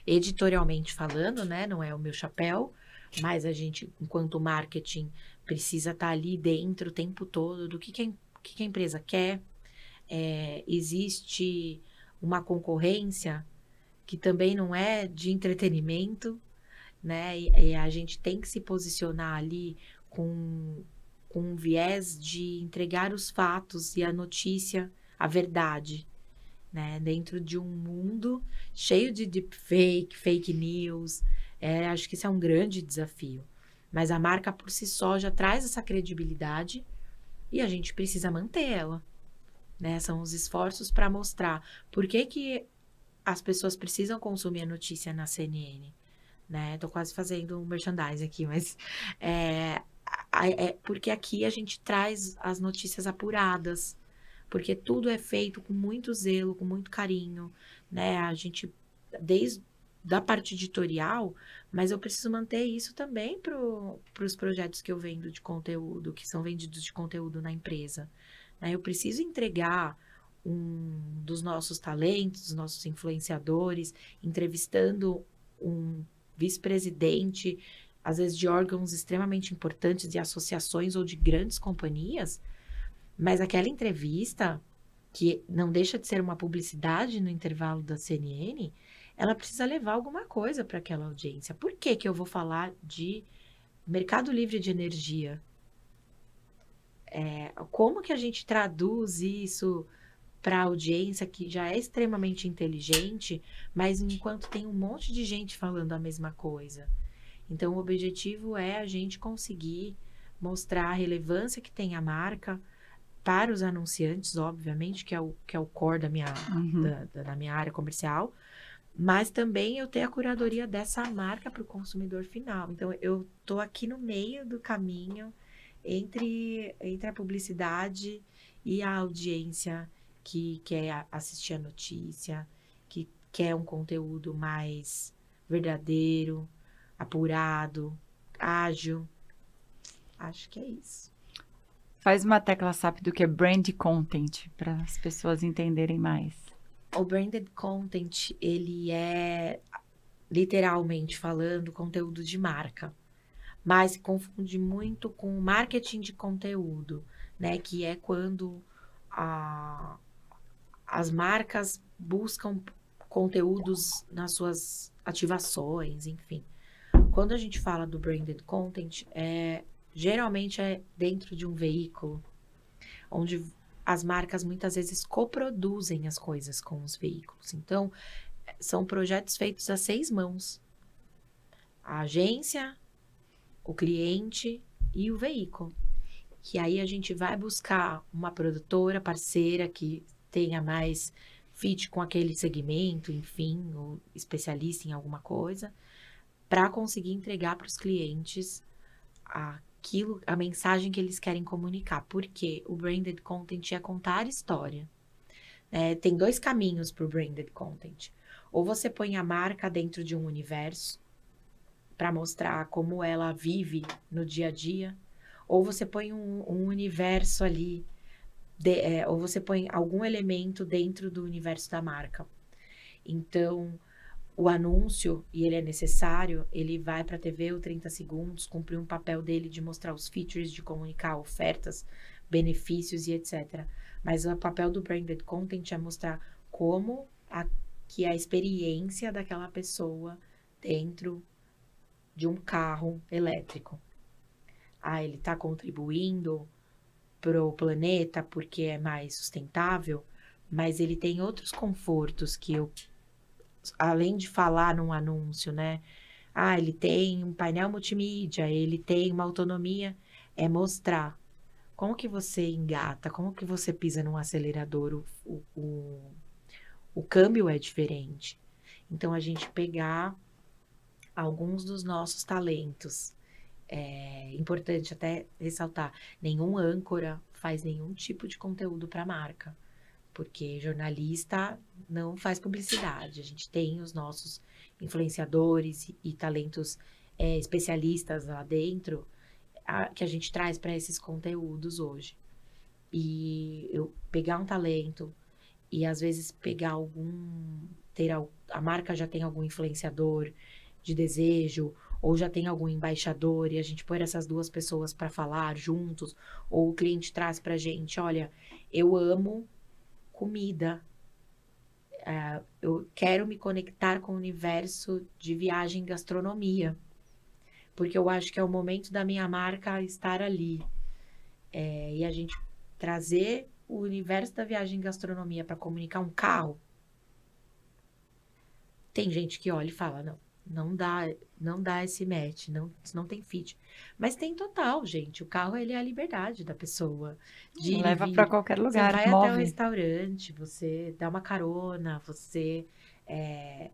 Editorialmente falando, né? Não é o meu chapéu, mas a gente, enquanto marketing, precisa estar tá ali dentro o tempo todo do que, que, a, que, a empresa quer. É, existe uma concorrência que também não é de entretenimento, né? E, e, a gente tem que se posicionar ali com, com um viés de entregar os fatos e a notícia, a verdade, né? Dentro de um mundo cheio de deepfake, fake news. É, acho que isso é um grande desafio. Mas a marca por si só já traz essa credibilidade e a gente precisa manter ela. né? São os esforços para mostrar por que, que as pessoas precisam consumir a notícia na CNN, né? Tô quase fazendo um merchandising aqui, mas é, é porque aqui a gente traz as notícias apuradas, porque tudo é feito com muito zelo, com muito carinho, né? A gente desde da parte editorial, mas eu preciso manter isso também para os projetos que eu vendo de conteúdo, que são vendidos de conteúdo na empresa. Né? Eu preciso entregar um dos nossos talentos, dos nossos influenciadores, entrevistando um vice-presidente, às vezes de órgãos extremamente importantes, de associações ou de grandes companhias, mas aquela entrevista, que não deixa de ser uma publicidade no intervalo da CNN, ela precisa levar alguma coisa para aquela audiência. Por que, que eu vou falar de mercado livre de energia? É, como que a gente traduz isso para a audiência que já é extremamente inteligente, mas enquanto tem um monte de gente falando a mesma coisa? Então, o objetivo é a gente conseguir mostrar a relevância que tem a marca para os anunciantes, obviamente, que é o, que é o core da minha, uhum. da, da minha área comercial, mas também eu tenho a curadoria dessa marca para o consumidor final. Então, eu estou aqui no meio do caminho entre, entre a publicidade e a audiência que quer assistir a notícia, que quer um conteúdo mais verdadeiro, apurado, ágil. Acho que é isso. Faz uma tecla SAP do que é brand content, para as pessoas entenderem mais. O branded content, ele é literalmente falando conteúdo de marca, mas se confunde muito com marketing de conteúdo, né? Que é quando a, as marcas buscam conteúdos nas suas ativações, enfim. Quando a gente fala do branded content, é, geralmente é dentro de um veículo, onde as marcas muitas vezes coproduzem as coisas com os veículos. Então, são projetos feitos a seis mãos. A agência, o cliente e o veículo. Que aí a gente vai buscar uma produtora parceira que tenha mais fit com aquele segmento, enfim, ou especialista em alguma coisa, para conseguir entregar para os clientes aquilo, a mensagem que eles querem comunicar. Porque o branded content é contar história. É, tem dois caminhos para o branded content. Ou você põe a marca dentro de um universo para mostrar como ela vive no dia a dia, ou você põe um, um universo ali, de, é, ou você põe algum elemento dentro do universo da marca. Então, o anúncio, e ele é necessário, ele vai para a TV o 30 segundos, cumprir um papel dele de mostrar os features, de comunicar ofertas, benefícios e etc. Mas o papel do branded content é mostrar como a, que a experiência daquela pessoa dentro de um carro elétrico. Ah, ele está contribuindo para o planeta porque é mais sustentável, mas ele tem outros confortos que eu além de falar num anúncio, né? Ah, ele tem um painel multimídia, ele tem uma autonomia, é mostrar como que você engata, como que você pisa num acelerador, o, o, o câmbio é diferente. Então, a gente pegar alguns dos nossos talentos, é importante até ressaltar, nenhum âncora faz nenhum tipo de conteúdo para a marca porque jornalista não faz publicidade. A gente tem os nossos influenciadores e, e talentos é, especialistas lá dentro a, que a gente traz para esses conteúdos hoje. E eu pegar um talento e às vezes pegar algum ter a, a marca já tem algum influenciador de desejo ou já tem algum embaixador e a gente pôr essas duas pessoas para falar juntos, ou o cliente traz para gente, olha, eu amo comida. É, eu quero me conectar com o universo de viagem e gastronomia, porque eu acho que é o momento da minha marca estar ali. É, e a gente trazer o universo da viagem e gastronomia para comunicar um carro. Tem gente que olha e fala: não, Não dá, não dá esse match, não, não tem fit. Mas tem total, gente. O carro ele é a liberdade da pessoa. De Leva para qualquer lugar. Você vai move. até o restaurante, você dá uma carona, você é,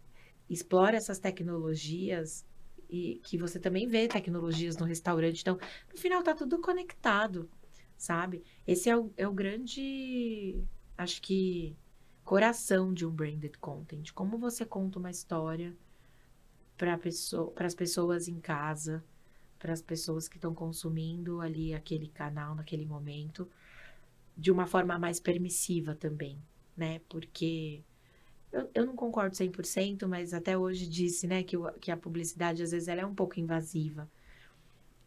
explora essas tecnologias e que você também vê tecnologias no restaurante. Então, no final tá tudo conectado, sabe? Esse é o, é o grande, acho que coração de um branded content. Como você conta uma história para as pessoas em casa, para as pessoas que estão consumindo ali aquele canal naquele momento, de uma forma mais permissiva também, né? Porque eu, eu não concordo 100%, mas até hoje disse, né, que, o, que a publicidade às vezes ela é um pouco invasiva.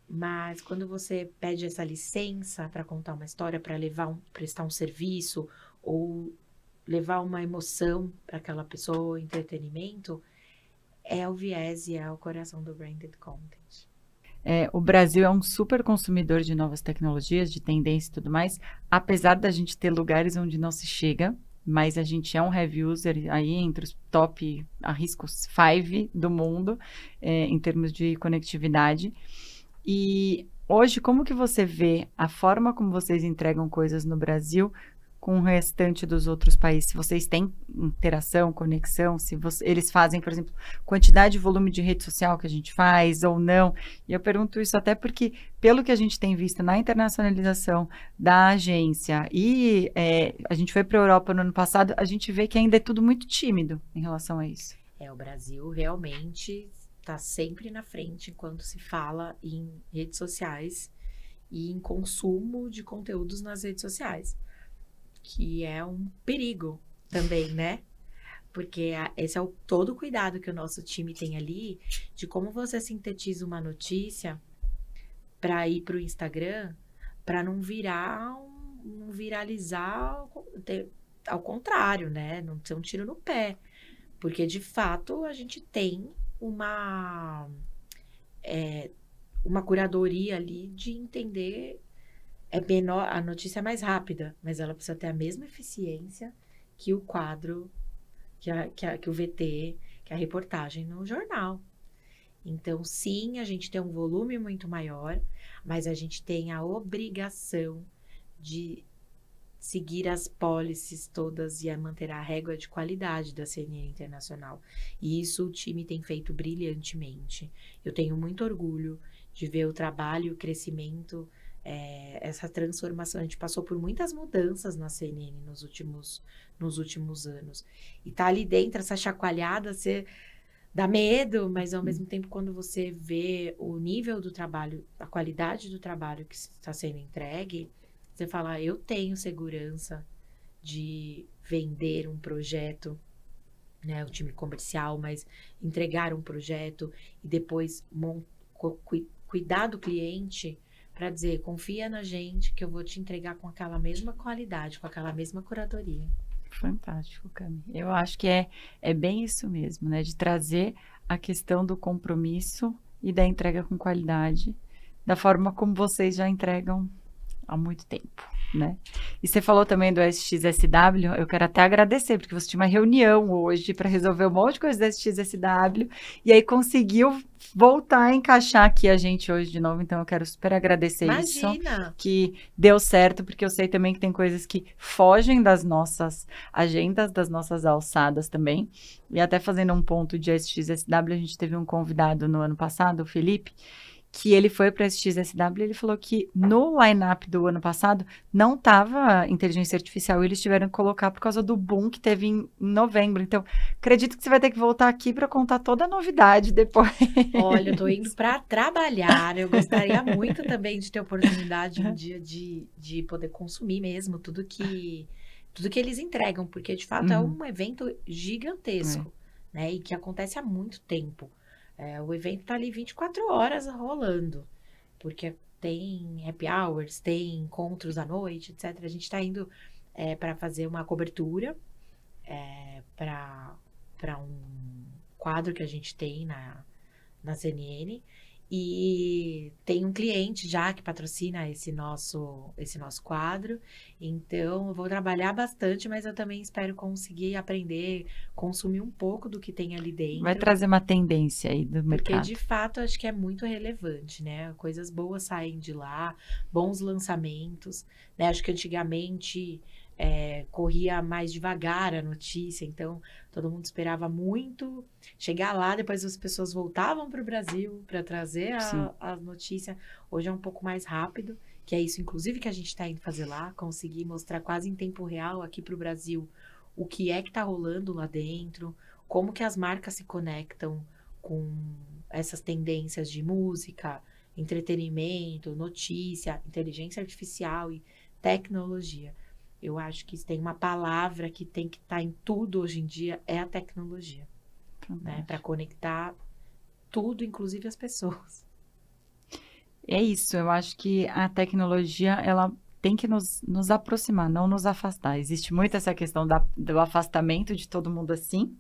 Mas quando você pede essa licença para contar uma história, para levar um, prestar um serviço ou levar uma emoção para aquela pessoa, entretenimento, é o viés e é o coração do branded content. É, o Brasil é um super consumidor de novas tecnologias, de tendência e tudo mais, apesar da gente ter lugares onde não se chega, mas a gente é um heavy user aí entre os top, arriscos, five do mundo, é, em termos de conectividade. E hoje, como que você vê a forma como vocês entregam coisas no Brasil com o restante dos outros países? Se vocês têm interação, conexão, se você, eles fazem, por exemplo, quantidade de volume de rede social que a gente faz ou não. E eu pergunto isso até porque, pelo que a gente tem visto na internacionalização da agência e é, a gente foi para a Europa no ano passado, a gente vê que ainda é tudo muito tímido em relação a isso. É, o Brasil realmente está sempre na frente quando se fala em redes sociais e em consumo de conteúdos nas redes sociais que é um perigo também, né? Porque esse é o todo o cuidado que o nosso time tem ali de como você sintetiza uma notícia para ir para o Instagram, para não virar, um, não viralizar ao contrário, né? Não ter um tiro no pé. Porque, de fato, a gente tem uma, é, uma curadoria ali de entender é menor, a notícia é mais rápida, mas ela precisa ter a mesma eficiência que o quadro, que, a, que, a, que o VT, que a reportagem no jornal. Então, sim, a gente tem um volume muito maior, mas a gente tem a obrigação de seguir as policies todas e manter a régua de qualidade da CNN Internacional. E isso o time tem feito brilhantemente. Eu tenho muito orgulho de ver o trabalho o crescimento é, essa transformação. A gente passou por muitas mudanças na CNN nos últimos, nos últimos anos. E tá ali dentro, essa chacoalhada, você dá medo, mas ao mesmo tempo, quando você vê o nível do trabalho, a qualidade do trabalho que está sendo entregue, você fala, ah, eu tenho segurança de vender um projeto, né, o time comercial, mas entregar um projeto e depois cu cuidar do cliente para dizer, confia na gente que eu vou te entregar com aquela mesma qualidade, com aquela mesma curadoria. Fantástico, Cami. Eu acho que é, é bem isso mesmo, né? De trazer a questão do compromisso e da entrega com qualidade, da forma como vocês já entregam há muito tempo né? E você falou também do SXSW, eu quero até agradecer, porque você tinha uma reunião hoje para resolver um monte de coisa do SXSW, e aí conseguiu voltar a encaixar aqui a gente hoje de novo, então eu quero super agradecer Imagina. isso, que deu certo, porque eu sei também que tem coisas que fogem das nossas agendas, das nossas alçadas também, e até fazendo um ponto de SXSW, a gente teve um convidado no ano passado, o Felipe, que ele foi para esse XSW, ele falou que no line-up do ano passado não estava inteligência artificial, eles tiveram que colocar por causa do boom que teve em, novembro. Então, acredito que você vai ter que voltar aqui para contar toda a novidade depois. Olha, eu tô indo para trabalhar, eu gostaria muito também de ter oportunidade um dia de, de poder consumir mesmo tudo que tudo que eles entregam, porque de fato é uhum. é um evento gigantesco, é. né? E que acontece há muito tempo. É, o evento tá ali 24 horas rolando, porque tem happy hours, tem encontros à noite, etc. A gente está indo é, para fazer uma cobertura é, para um quadro que a gente tem na, na CNN E tem um cliente já que patrocina esse nosso, esse nosso quadro. Então, eu vou trabalhar bastante, mas eu também espero conseguir aprender, consumir um pouco do que tem ali dentro. Vai trazer uma tendência aí do Porque, mercado. de fato, acho que é muito relevante, né? Coisas boas saem de lá, bons lançamentos. Né? Acho que antigamente é, corria mais devagar a notícia, então todo mundo esperava muito chegar lá, depois as pessoas voltavam para o Brasil para trazer a, a notícia. Hoje é um pouco mais rápido, que é isso, inclusive, que a gente está indo fazer lá, conseguir mostrar quase em tempo real aqui para o Brasil o que é que está rolando lá dentro, como que as marcas se conectam com essas tendências de música, entretenimento, notícia, inteligência artificial e tecnologia. Eu acho que tem uma palavra que tem que estar em tudo hoje em dia é a tecnologia, né? Para conectar tudo, inclusive as pessoas. É isso, eu acho que a tecnologia, ela tem que nos, nos aproximar, não nos afastar. Existe muito essa questão da, do afastamento de todo mundo assim,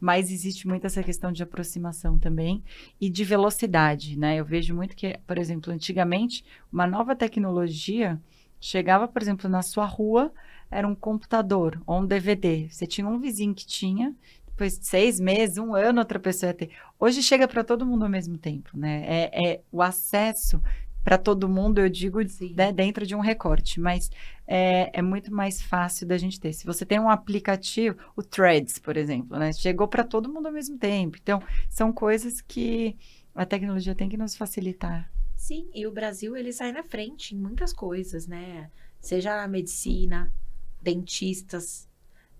mas existe muito essa questão de aproximação também e de velocidade, né? Eu vejo muito que, por exemplo, antigamente, uma nova tecnologia chegava, por exemplo, na sua rua, era um computador ou um DVD. Você tinha um vizinho que tinha, depois de seis meses, um ano, outra pessoa ia ter. Hoje chega para todo mundo ao mesmo tempo, né? É, é o acesso para todo mundo, eu digo, né, dentro de um recorte, mas é, é muito mais fácil da gente ter. Se você tem um aplicativo, o Threads, por exemplo, né? Chegou para todo mundo ao mesmo tempo. Então, são coisas que a tecnologia tem que nos facilitar. Sim, e o Brasil ele sai na frente em muitas coisas, né? Seja na medicina, dentistas,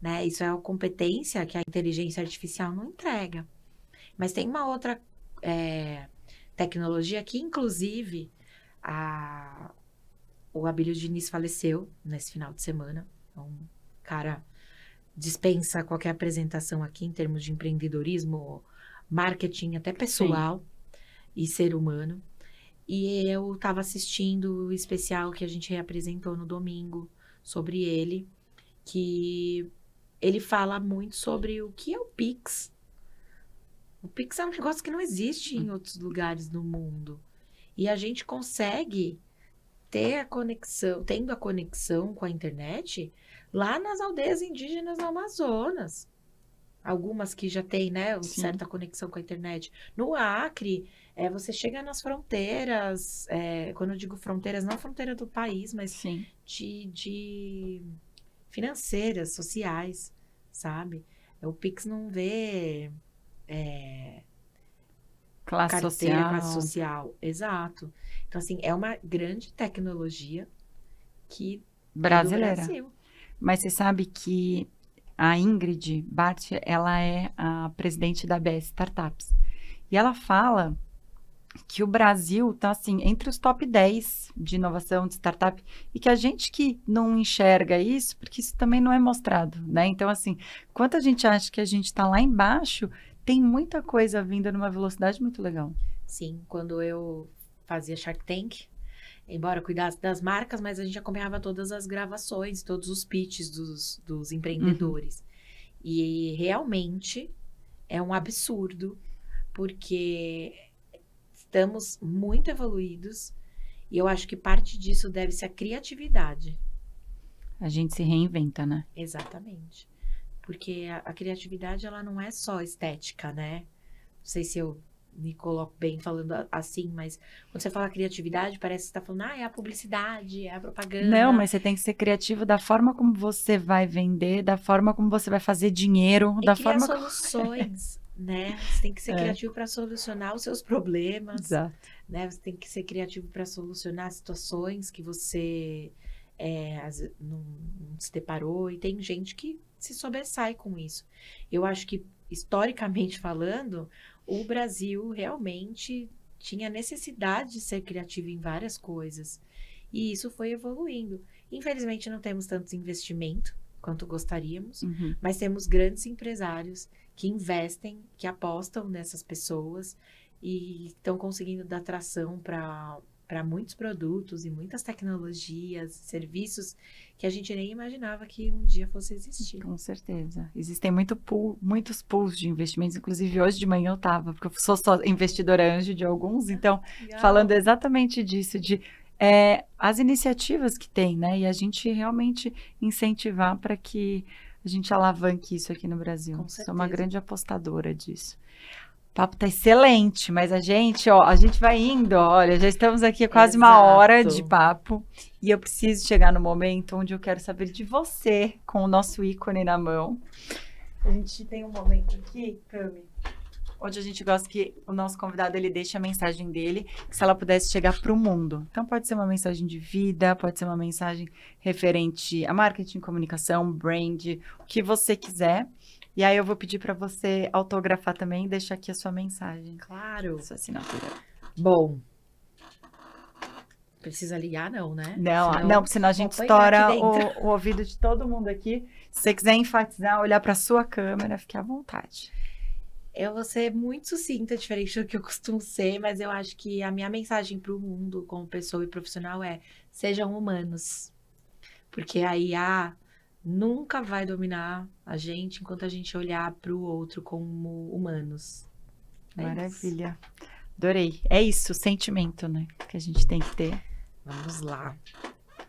né? Isso é uma competência que a inteligência artificial não entrega. Mas tem uma outra é, tecnologia que, inclusive, a, o Abílio Diniz faleceu nesse final de semana. É um cara dispensa qualquer apresentação aqui em termos de empreendedorismo, marketing, até pessoal e ser humano. E eu estava assistindo o especial que a gente reapresentou no domingo sobre ele, que ele fala muito sobre o que é o Pix. O Pix é um negócio que não existe em outros lugares do mundo. E a gente consegue ter a conexão, tendo a conexão com a internet lá nas aldeias indígenas do Amazonas. Algumas que já têm, né, certa conexão com a internet. No Acre, é, você chega nas fronteiras, é, quando eu digo fronteiras, não fronteira do país, mas Sim. de, de financeiras, sociais, sabe? O Pix não vê é, Classe carteira, social. classe social. Exato. Então, assim, é uma grande tecnologia que é Brasileira. Brasil. Mas você sabe que a Ingrid Bart, ela é a presidente da BS Startups. E ela fala que o Brasil está assim entre os top 10 de inovação de startup e que a gente que não enxerga isso, porque isso também não é mostrado, né? Então assim, quanto a gente acha que a gente está lá embaixo, tem muita coisa vindo numa velocidade muito legal. Sim, quando eu fazia Shark Tank, embora cuidasse das marcas, mas a gente acompanhava todas as gravações, todos os pitches dos, dos empreendedores. E realmente é um absurdo, porque estamos muito evoluídos e eu acho que parte disso deve-se à criatividade. A gente se reinventa, né? Exatamente. Porque a, a criatividade, ela não é só estética, né? Não sei se eu me coloco bem falando a- assim, mas quando você fala criatividade, parece que você tá falando, ah, é a publicidade, é a propaganda. Não, mas você tem que ser criativo da forma como você vai vender, da forma como você vai fazer dinheiro, é da forma como... soluções, né? Você tem que ser É. criativo para solucionar os seus problemas, Exato. né? Você tem que ser criativo para solucionar situações que você é, não, não se deparou. E tem gente que se sobressai com isso. Eu acho que, historicamente falando, o Brasil realmente tinha necessidade de ser criativo em várias coisas. E isso foi evoluindo. Infelizmente, não temos tantos investimento quanto gostaríamos. Uhum. Mas temos grandes empresários que investem, que apostam nessas pessoas e estão conseguindo dar tração para para muitos produtos e muitas tecnologias, serviços que a gente nem imaginava que um dia fosse existir. Com certeza. Existem muito pool, muitos pools de investimentos, inclusive hoje de manhã eu estava, porque eu sou só investidora anjo de alguns, então Legal. falando exatamente disso, de é, as iniciativas que tem, né? E a gente realmente incentivar para que a gente alavanque isso aqui no Brasil. Sou uma grande apostadora disso. O papo tá excelente, mas a gente, ó, a gente vai indo, olha, já estamos aqui quase Exato. uma hora de papo e eu preciso chegar no momento onde eu quero saber de você com o nosso ícone na mão. A gente tem um momento aqui, Cami, onde a gente gosta que o nosso convidado ele deixe a mensagem dele, se ela pudesse chegar para o mundo. Então pode ser uma mensagem de vida, pode ser uma mensagem referente a marketing, comunicação, brand, o que você quiser. E aí eu vou pedir para você autografar também e deixar aqui a sua mensagem. Claro. Sua assinatura. Bom. Precisa ligar, não, né? Não, senão, não, senão a gente estoura o, o, ouvido de todo mundo aqui. Se você quiser enfatizar, olhar para sua câmera, fique à vontade. Eu vou ser muito sucinta, diferente do que eu costumo ser, mas eu acho que a minha mensagem para o mundo, como pessoa e profissional, é: sejam humanos. Porque a IA nunca vai dominar a gente enquanto a gente olhar para o outro como humanos. É Maravilha. Isso. Adorei. É isso, o sentimento, né? Que a gente tem que ter. Vamos lá.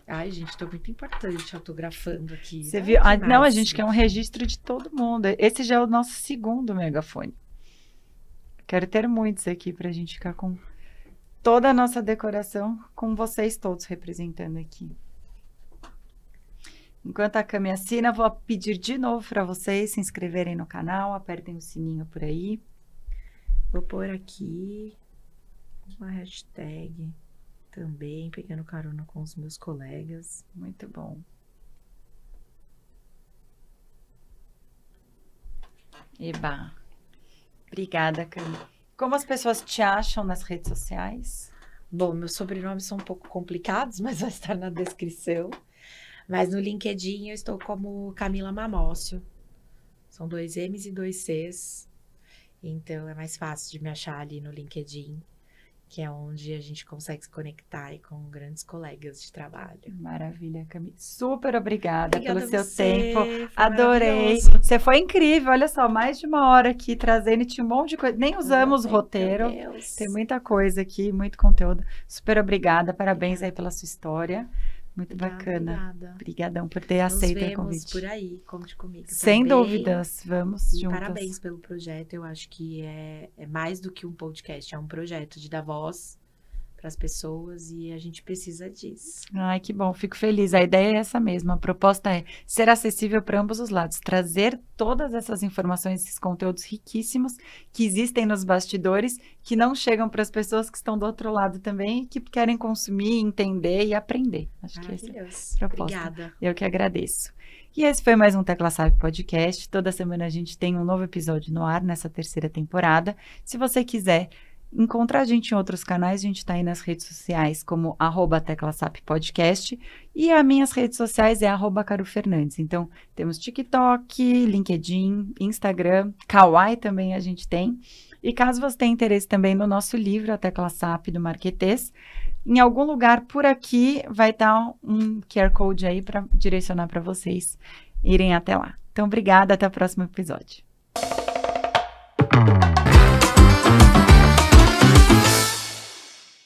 Ai, gente, tô muito importante autografando aqui. Você viu? Ah, não, a gente quer um registro de todo mundo. Esse já é o nosso segundo megafone. Quero ter muitos aqui pra gente ficar com toda a nossa decoração com vocês todos representando aqui. Enquanto a Cami assina, vou pedir de novo para vocês se inscreverem no canal, apertem o sininho por aí. Vou pôr aqui uma hashtag também, pegando carona com os meus colegas. Muito bom. Eba. Obrigada, Cami. Como as pessoas te acham nas redes sociais? Bom, meus sobrenomes são um pouco complicados, mas vai estar na descrição. Mas no LinkedIn eu estou como Camila Mamócio. São dois M's e dois C's. Então é mais fácil de me achar ali no LinkedIn, que é onde a gente consegue se conectar com grandes colegas de trabalho. Maravilha, Camila. Super obrigada, obrigada pelo seu você, tempo. Adorei. Você foi incrível. Olha só, mais de uma hora aqui trazendo e um monte de coisa. Nem usamos o roteiro. Tem muita coisa aqui, muito conteúdo. Super obrigada. Parabéns aí pela sua história. Muito obrigada, bacana. Obrigada. Obrigadão por ter Nos aceito o convite. por aí, conte comigo. Sem também. dúvidas, vamos e juntas. Parabéns pelo projeto. Eu acho que é, é mais do que um podcast, é um projeto de dar voz para as pessoas e a gente precisa disso. Ai, que bom, fico feliz. A ideia é essa mesma. A proposta é ser acessível para ambos os lados, trazer todas essas informações, esses conteúdos riquíssimos que existem nos bastidores, que não chegam para as pessoas que estão do outro lado também, que querem consumir, entender e aprender. Acho que essa é a proposta. Obrigada. Eu que agradeço. E esse foi mais um Tecla Sabe Podcast. Toda semana a gente tem um novo episódio no ar nessa terceira temporada. Se você quiser encontrar a gente em outros canais, a gente está aí nas redes sociais como arroba e as minhas redes sociais é arroba Caro Fernandes. Então, temos TikTok, LinkedIn, Instagram, Kawaii também a gente tem. E caso você tenha interesse também no nosso livro, A Tecla SAP do Marquetês, em algum lugar por aqui vai estar um QR Code aí para direcionar para vocês irem até lá. Então, obrigada, até o próximo episódio.